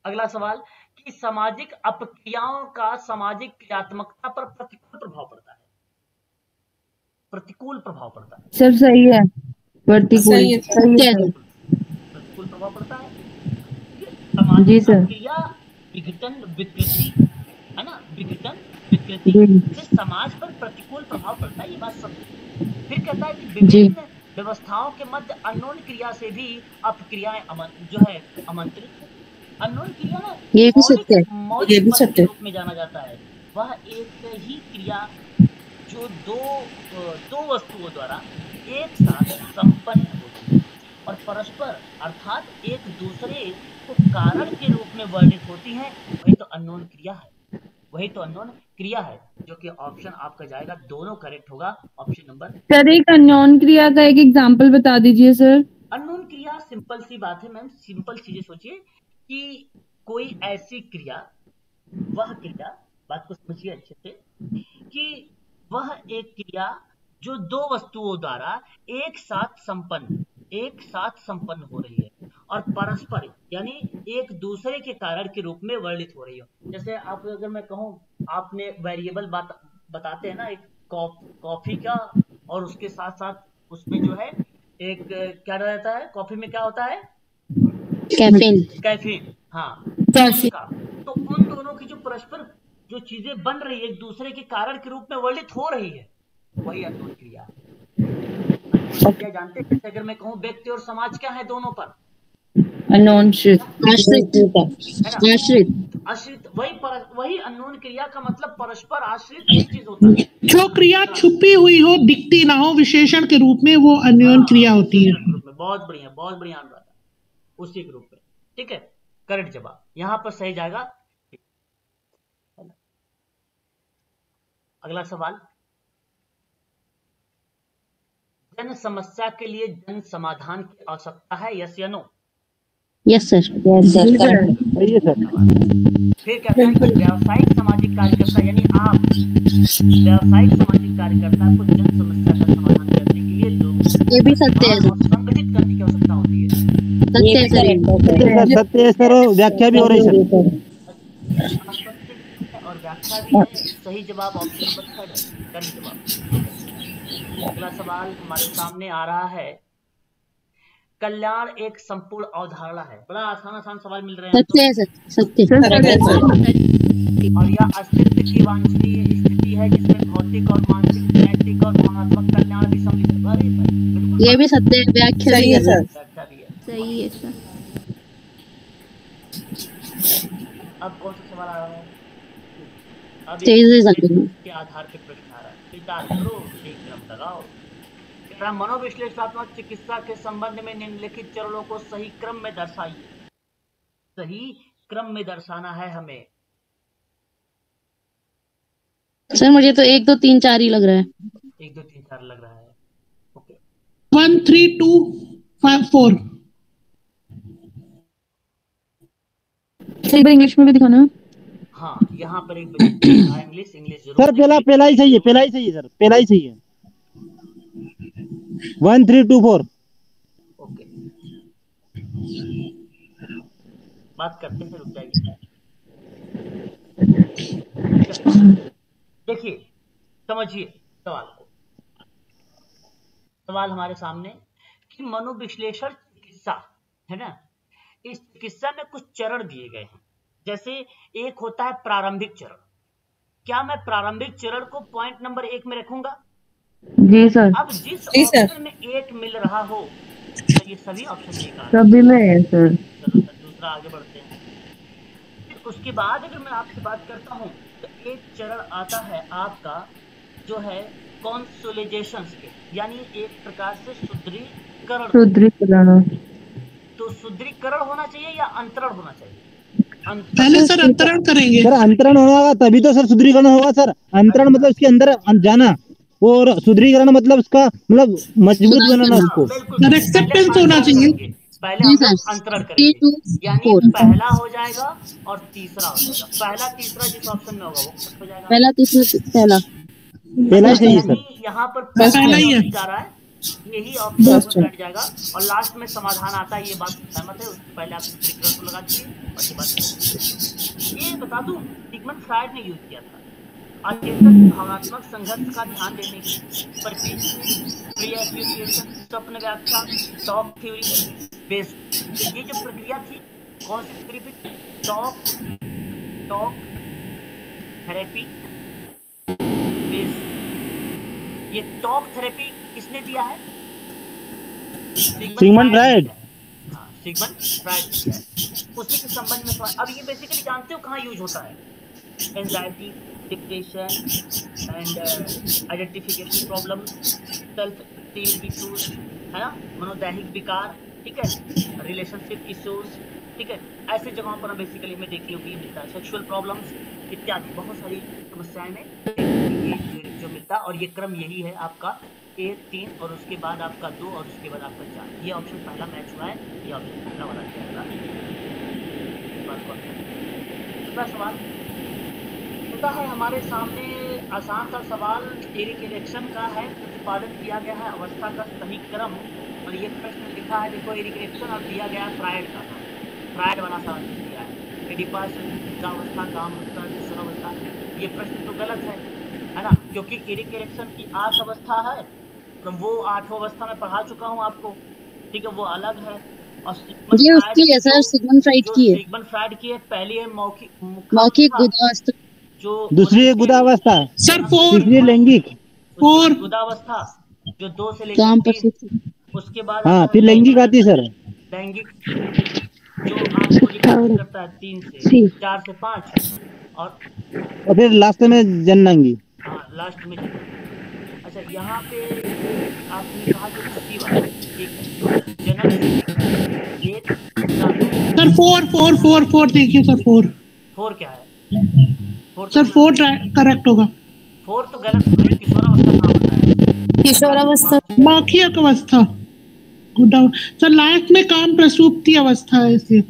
अगला सवाल कि सामाजिक अपक्रियाओं का सामाजिक क्रियात्मकता पर प्रतिकूल प्रभाव पड़ता है। प्रतिकूल प्रभाव पड़ता है। सर सही है। प्रतिकूल। सही है, प्रतिकूल प्रभाव पड़ता है। समाज जी सर। विघटन विकृति है ना? विघटन विकृति से समाज पर प्रतिकूल प्रभाव पड़ता है ये बात सब। फिर कहता है कि विभिन्न व्यवस्थाओं के मध्य अनोन क्रिया से भी अपक्रियाएँ अमन जो है आमंत्रित अनोन क्रिया ना ये भी सत्य है। ये भी सत्य है। रूप में जाना जाता है। वह एक ही क्रिया जो दो दो वस्तुओं द्वारा एक साथ संपन्न और परस्पर अर्थात एक दूसरे को कारण के रूप में वर्णित होती है वही तो अननोन क्रिया है। वही तो अननोन क्रिया है जो कि ऑप्शन आपका जाएगा दोनों करेक्ट होगा ऑप्शन नंबर सर एक अननोन क्रिया का एक एग्जांपल बता दीजिए सर अननोन क्रिया सिंपल सी बात है मैम सिंपल चीज़ें सोचिए कि कोई ऐसी क्रिया वह क्रिया बात को समझिए अच्छे से कि वह एक क्रिया जो दो वस्तुओं द्वारा एक साथ संपन्न एक साथ संपन्न हो रही है और परस्पर यानी एक दूसरे के कारण के रूप में वर्णित हो रही हो। जैसे आप अगर मैं कहूँ आपने वेरिएबल बात बताते हैं ना एक कॉफ़ी का और उसके साथ साथ उसमें जो है एक क्या रहता है कॉफ़ी में क्या होता है? कैफीन। कैफीन हाँ। कैफीन। तो उन दोनों की जो परस्पर जो चीज़ें बन रही है एक दूसरे के कारण के रूप में वर्णित हो रही है वही अनोन क्रिया। अनोन जानते हैं अगर मैं कहूँ व्यक्ति और समाज क्या है दोनों पर? आश्रित। आश्रित। आश्रित वही पर, वही अनोन क्रिया का मतलब परस्पर आश्रित एक चीज़ होता है। जो क्रिया छुपी हुई हो दिखती ना हो विशेषण के रूप में वो अन्योन हाँ, क्रिया होती है। बहुत बढ़िया बहुत बढ़िया अनुराधा। उसी के रूप में। ठीक है करेक्ट जवाब। यहाँ पर सही जाएगा। अगला सवाल। जन समस्या के लिए जन समाधान की आवश्यकता है यस या no yes sir yes sir correct सही है सर फिर कहते हैं कि व्यावसायिक सामाजिक कार्यकर्ता यानी आप व्यावसायिक सामाजिक कार्यकर्ता को जन समस्या का समाधान करने के लिए लोग ये भी सत्य है। संगठित करने की आवश्यकता होती है। सत्य है सर। सत्य है सर। व्याख्या भी हो रही सर। और व्याख्या भी सही जवाब ऑप्शन नंबर थर्ड है। करेक्ट जवाब अगला सवाल हमारे सामने आ रहा है। कल्याण एक संपूर्ण अवधारणा है। बड़ा आसान आसान सवाल मिल रहे हैं। सत्य है सत्य और यह अस्तित्व की वांछनीय स्थिति है जिसमें भौतिक और मानसिक नैतिक और भावनात्मक कल्याण भी सम्मिलित है। ये भी सत्य है व्याख्या भी है। सर। सही है सर। अब कौन सा सवाल आ रहा है? अब तेज़ी से समझिए। के आधार पे प्रश्न आ रहा है विचार करो एक क्रम लगाओ कह रहा है, मनोविश्लेषणात्मक चिकित्सा के संबंध में निम्नलिखित चरणों को सही क्रम में दर्शाइए। सही क्रम में दर्शाना है हमें। सर मुझे तो एक दो तीन चार ही लग रहा है। एक दो तीन चार लग रहा है। Okay. One three two five four. Sir एक बार इंग्लिश में भी दिखाना। हाँ यहाँ पर एक इंग्लिश इंग्लिश सर पहला पहला ही सही है पहला ही सही है सर। पहला ही सही है। One three two four. बात करते जाइए देखिए, समझिए सवाल को। सवाल हमारे सामने, कि मनोविश्लेषण चिकित्सा है ना? इस चिकित्सा में कुछ चरण दिए गए हैं। जैसे एक होता है प्रारंभिक चरण। क्या मैं प्रारंभिक चरण को पॉइंट नंबर एक में रखूँगा? जी सर। अब जिस ऑप्शन में एक मिल रहा हो तो ये सभी ऑप्शन एक आ रहे हैं। सभी में है सर। चलो सर दूसरा आगे बढ़ते हैं। फिर उसके बाद अगर मैं आपसे बात करता हूँ तो एक चरण आता है आपका जो है कॉन्सोलिजेशन के यानी एक प्रकार से सुदृढ़ीकरण। सुदृढ़ीकरण। तो सुदृढ़ीकरण होना चाहिए या अंतरण होना चाहिए? पहले सर अंतरण करेंगे। सर अंतरण होगा तभी तो सर सुदृढ़ीकरण होगा सर। अंतरण मतलब उसके अंदर जाना। और सुदृढ़ीकरण मतलब उसका मतलब मज़बूत बनाना उसको। एक्सेप्टेंस होना चाहिए। पहले हम अंतरण करेंगे यानी पहला हो जाएगा और तीसरा हो जाएगा। पहला तीसरा जिस ऑप्शन में होगा वो हो जाएगा। पहला तीसरा पहला। पहला ही सही सर। यहाँ पर पहला ही है। जा रहा है। यही ऑप्शन कट जाएगा। और लास्ट में समाधान आता है ये बात सहमत है। पहले आप को लगा दीजिए। और ये बात ये बता दूँ फ्राइड ने यूज़ किया था। अचेतन भावनात्मक संघर्ष का ध्यान देने की परिप्रेक्षित स्वप्न व्याख्या टॉप थ्योरी बेस्ड ये जो प्रक्रिया थी कौन सी रिपीट टॉक टॉक थेरेपी ये टॉक थेरेपी किसने दिया है? सिगमंड फ्राइड सिगमंड फ्राइड उसी के संबंध में अब ये बेसिकली जानते हो कहाँ यूज़ होता है? Anxiety depression and identification problem self esteem issues है ना? मनोदैहिक विकार, ठीक है? रिलेशनशिप इशूज ठीक है? ऐसे जगहों पर बेसिकली में देखी होगी मिलता है। सेक्सुअल प्रॉब्लम्स इत्यादि, बहुत सारी समस्याएँ में जो मिलता और ये क्रम यही है आपका एक तीन और उसके बाद आपका दो और उसके बाद आपका चार। ये ऑप्शन पहला मैच हुआ है, ये ऑप्शन पहला वाला जाएगा दूसरा सवाल होता है हमारे सामने आसान सा सवाल एरिक इलेक्शन का है प्रतिपादन किया गया है अवस्था का सही क्रम और ये प्रश्न लिखा है देखो एरिक इलेक्शन और दिया गया फ्राइड का था फ्राइड वाला सवाल दिया है। एडिपास अवस्था काम अवस्था ये प्रश्न तो गलत है है ना? क्योंकि एरिक इलेक्शन की आठ अवस्था है तो वो आठों अवस्था में पढ़ा चुका हूँ आपको ठीक है वो अलग है और ये उसकी है सर सिगमंड फ्राइड की है। सिगमंड फ्राइड की है पहली है मौखिक मौखिक जो दूसरी है गुदावस्था सर फोर तीसरी लैंगिक। फोर गुदावस्था जो दो से काम लेकर उसके बाद हाँ फिर लैंगिक आती है सर लैंगिक जो आपको करता है तीन से चार से पाँच और और फिर लास्ट में जननांगी। हाँ लास्ट में अच्छा यहाँ पे आपने कहा वाला ठीक है। जन्म sir four four four four देखिए सर फोर फोर क्या है? सर फोर करेक्ट होगा। फोर तो गलत किशोरावस्था अवस्था गुड सर लास्ट में काम प्रसूप्ति अवस्था है इसलिए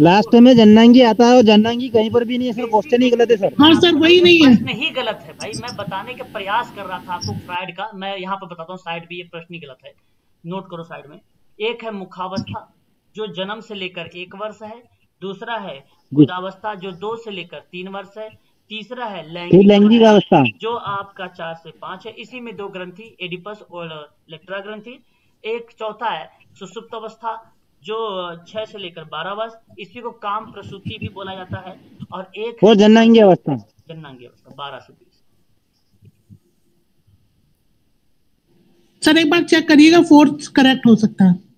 लास्ट में जननांगी आता है और जननांगी कहीं पर भी नहीं है सर क्वेश्चन ही गलत है सर हाँ सर वही नहीं है। प्रश्न ही गलत है भाई मैं बताने का प्रयास कर रहा था आपको फ्राइड का। मैं यहाँ पर बताता हूँ साइड भी ये प्रश्न ही गलत है। नोट करो साइड में। एक है मुखावस्था जो जन्म से लेकर एक वर्ष है दूसरा है गुदावस्था जो दो से लेकर तीन वर्ष है। तीसरा है लैंगिक लैंगिक अवस्था। जो आपका चार से पाँच है। इसी में दो ग्रंथि एडिपस और लेक्ट्रा ग्रंथि। एक चौथा है सुसुप्त अवस्था जो छह से लेकर बारह वर्ष। इसी को काम प्रसूति भी बोला जाता है। और एक और जननांगी अवस्था। जन्नांगी अवस्था बारह से बीस। सर एक बार चेक करिएगा फोर्थ करेक्ट हो सकता है।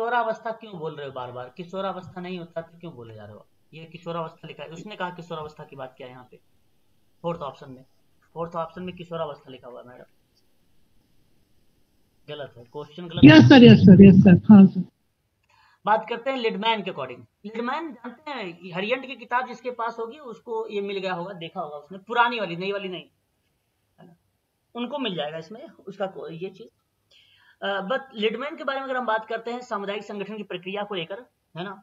किशोरावस्था क्यों बोल रहे हो बार बार किशोरावस्था नहीं होता तो क्यों बोले जा रहे हो ये किशोरावस्था लिखा है। उसने कहा किशोरावस्था की बात किया यहाँ पे? फोर्थ ऑप्शन में। फोर्थ ऑप्शन में किशोरावस्था लिखा हुआ है मैडम। गलत है। क्वेश्चन गलत yes sir yes sir yes sir हाँ सर बात करते हैं लिडमैन के अकॉर्डिंग। लिडमैन जानते हैं हरियंट की किताब जिसके पास होगी उसको ये मिल गया होगा देखा होगा उसने। पुरानी वाली नई वाली नहीं। उनको मिल जाएगा इसमें उसका ये चीज़। बट लिडमैन के बारे में अगर हम बात करते हैं सामुदायिक संगठन की प्रक्रिया को लेकर है ना?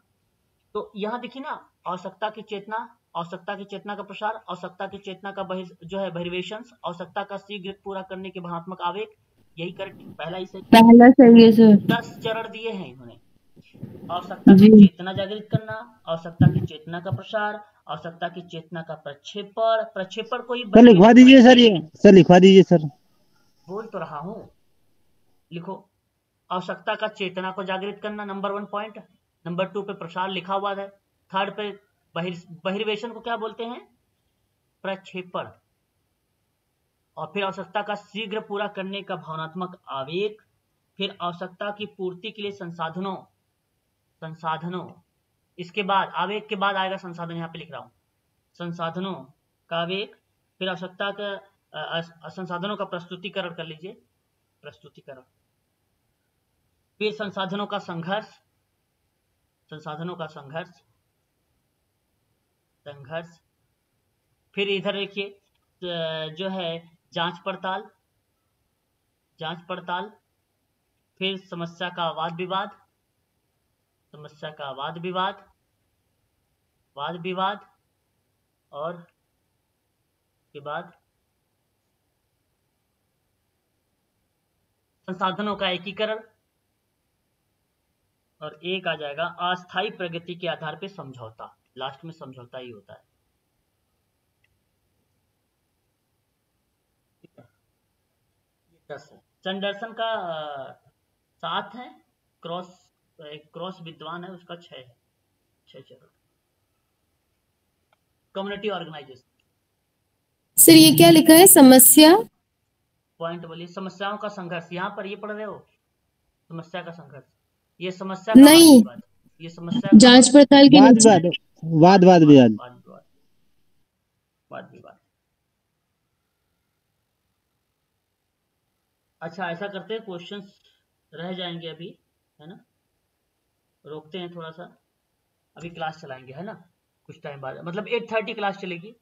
तो यहाँ देखिए ना आवश्यकता की चेतना आवश्यकता की चेतना का प्रसार आवश्यकता की चेतना का बहिर जो है बहिर्वेशन आवश्यकता का शीघ्र पूरा करने के भावनात्मक आवेग यही करेक्ट पहला ही सही पहला सही है सर। दस चरण दिए हैं इन्होंने। आवश्यकता की चेतना जागृत करना आवश्यकता की चेतना का प्रसार आवश्यकता की चेतना का प्रक्षेपण प्रक्षेपण को ही लिखवा दीजिए सर ये। सर लिखवा दीजिए सर। बोल तो रहा हूँ। लिखो। आवश्यकता का चेतना को जागृत करना number one point number two पे प्रसार लिखा हुआ है। थर्ड पे बहिर, बहिर्वेशन को क्या बोलते हैं? प्रक्षेपण। और फिर आवश्यकता का शीघ्र पूरा करने का भावनात्मक आवेग। फिर आवश्यकता की पूर्ति के लिए संसाधनों संसाधनों। इसके बाद, आवेग के बाद आएगा संसाधन, यहाँ पे लिख रहा हूँ। संसाधनों का आवेग। फिर आवश्यकता का संसाधनों का प्रस्तुतिकरण कर लीजिए। प्रस्तुतिकरण। फिर संसाधनों का संघर्ष, संसाधनों का संघर्ष संघर्ष। फिर इधर देखिए जो है जाँच पड़ताल जाँच पड़ताल। फिर समस्या का वाद विवाद, समस्या का वाद विवाद वाद विवाद और के बाद संसाधनों का एकीकरण। और एक आ जाएगा अस्थायी प्रगति के आधार पे समझौता। लास्ट में समझौता ही होता है। चंडरसन का सात है क्रॉस एक क्रॉस विद्वान है उसका छह है छह चरण। कम्युनिटी ऑर्गेनाइजेशन सर ये क्या लिखा है? समस्या? पॉइंट बोलिए। समस्याओं का संघर्ष। यहाँ पर ये पढ़ रहे हो? समस्या का संघर्ष। ये समस्या नहीं। ये समस्या जाँच पड़ताल के वाद नीचे वाद वाद विवाद वाद विवाद वाद विवाद अच्छा ऐसा करते हैं क्वेश्चंस रह जाएँगे अभी है ना? रोकते हैं थोड़ा सा। अभी क्लास चलाएँगे है ना? कुछ टाइम बाद। मतलब एट थर्टी क्लास चलेगी।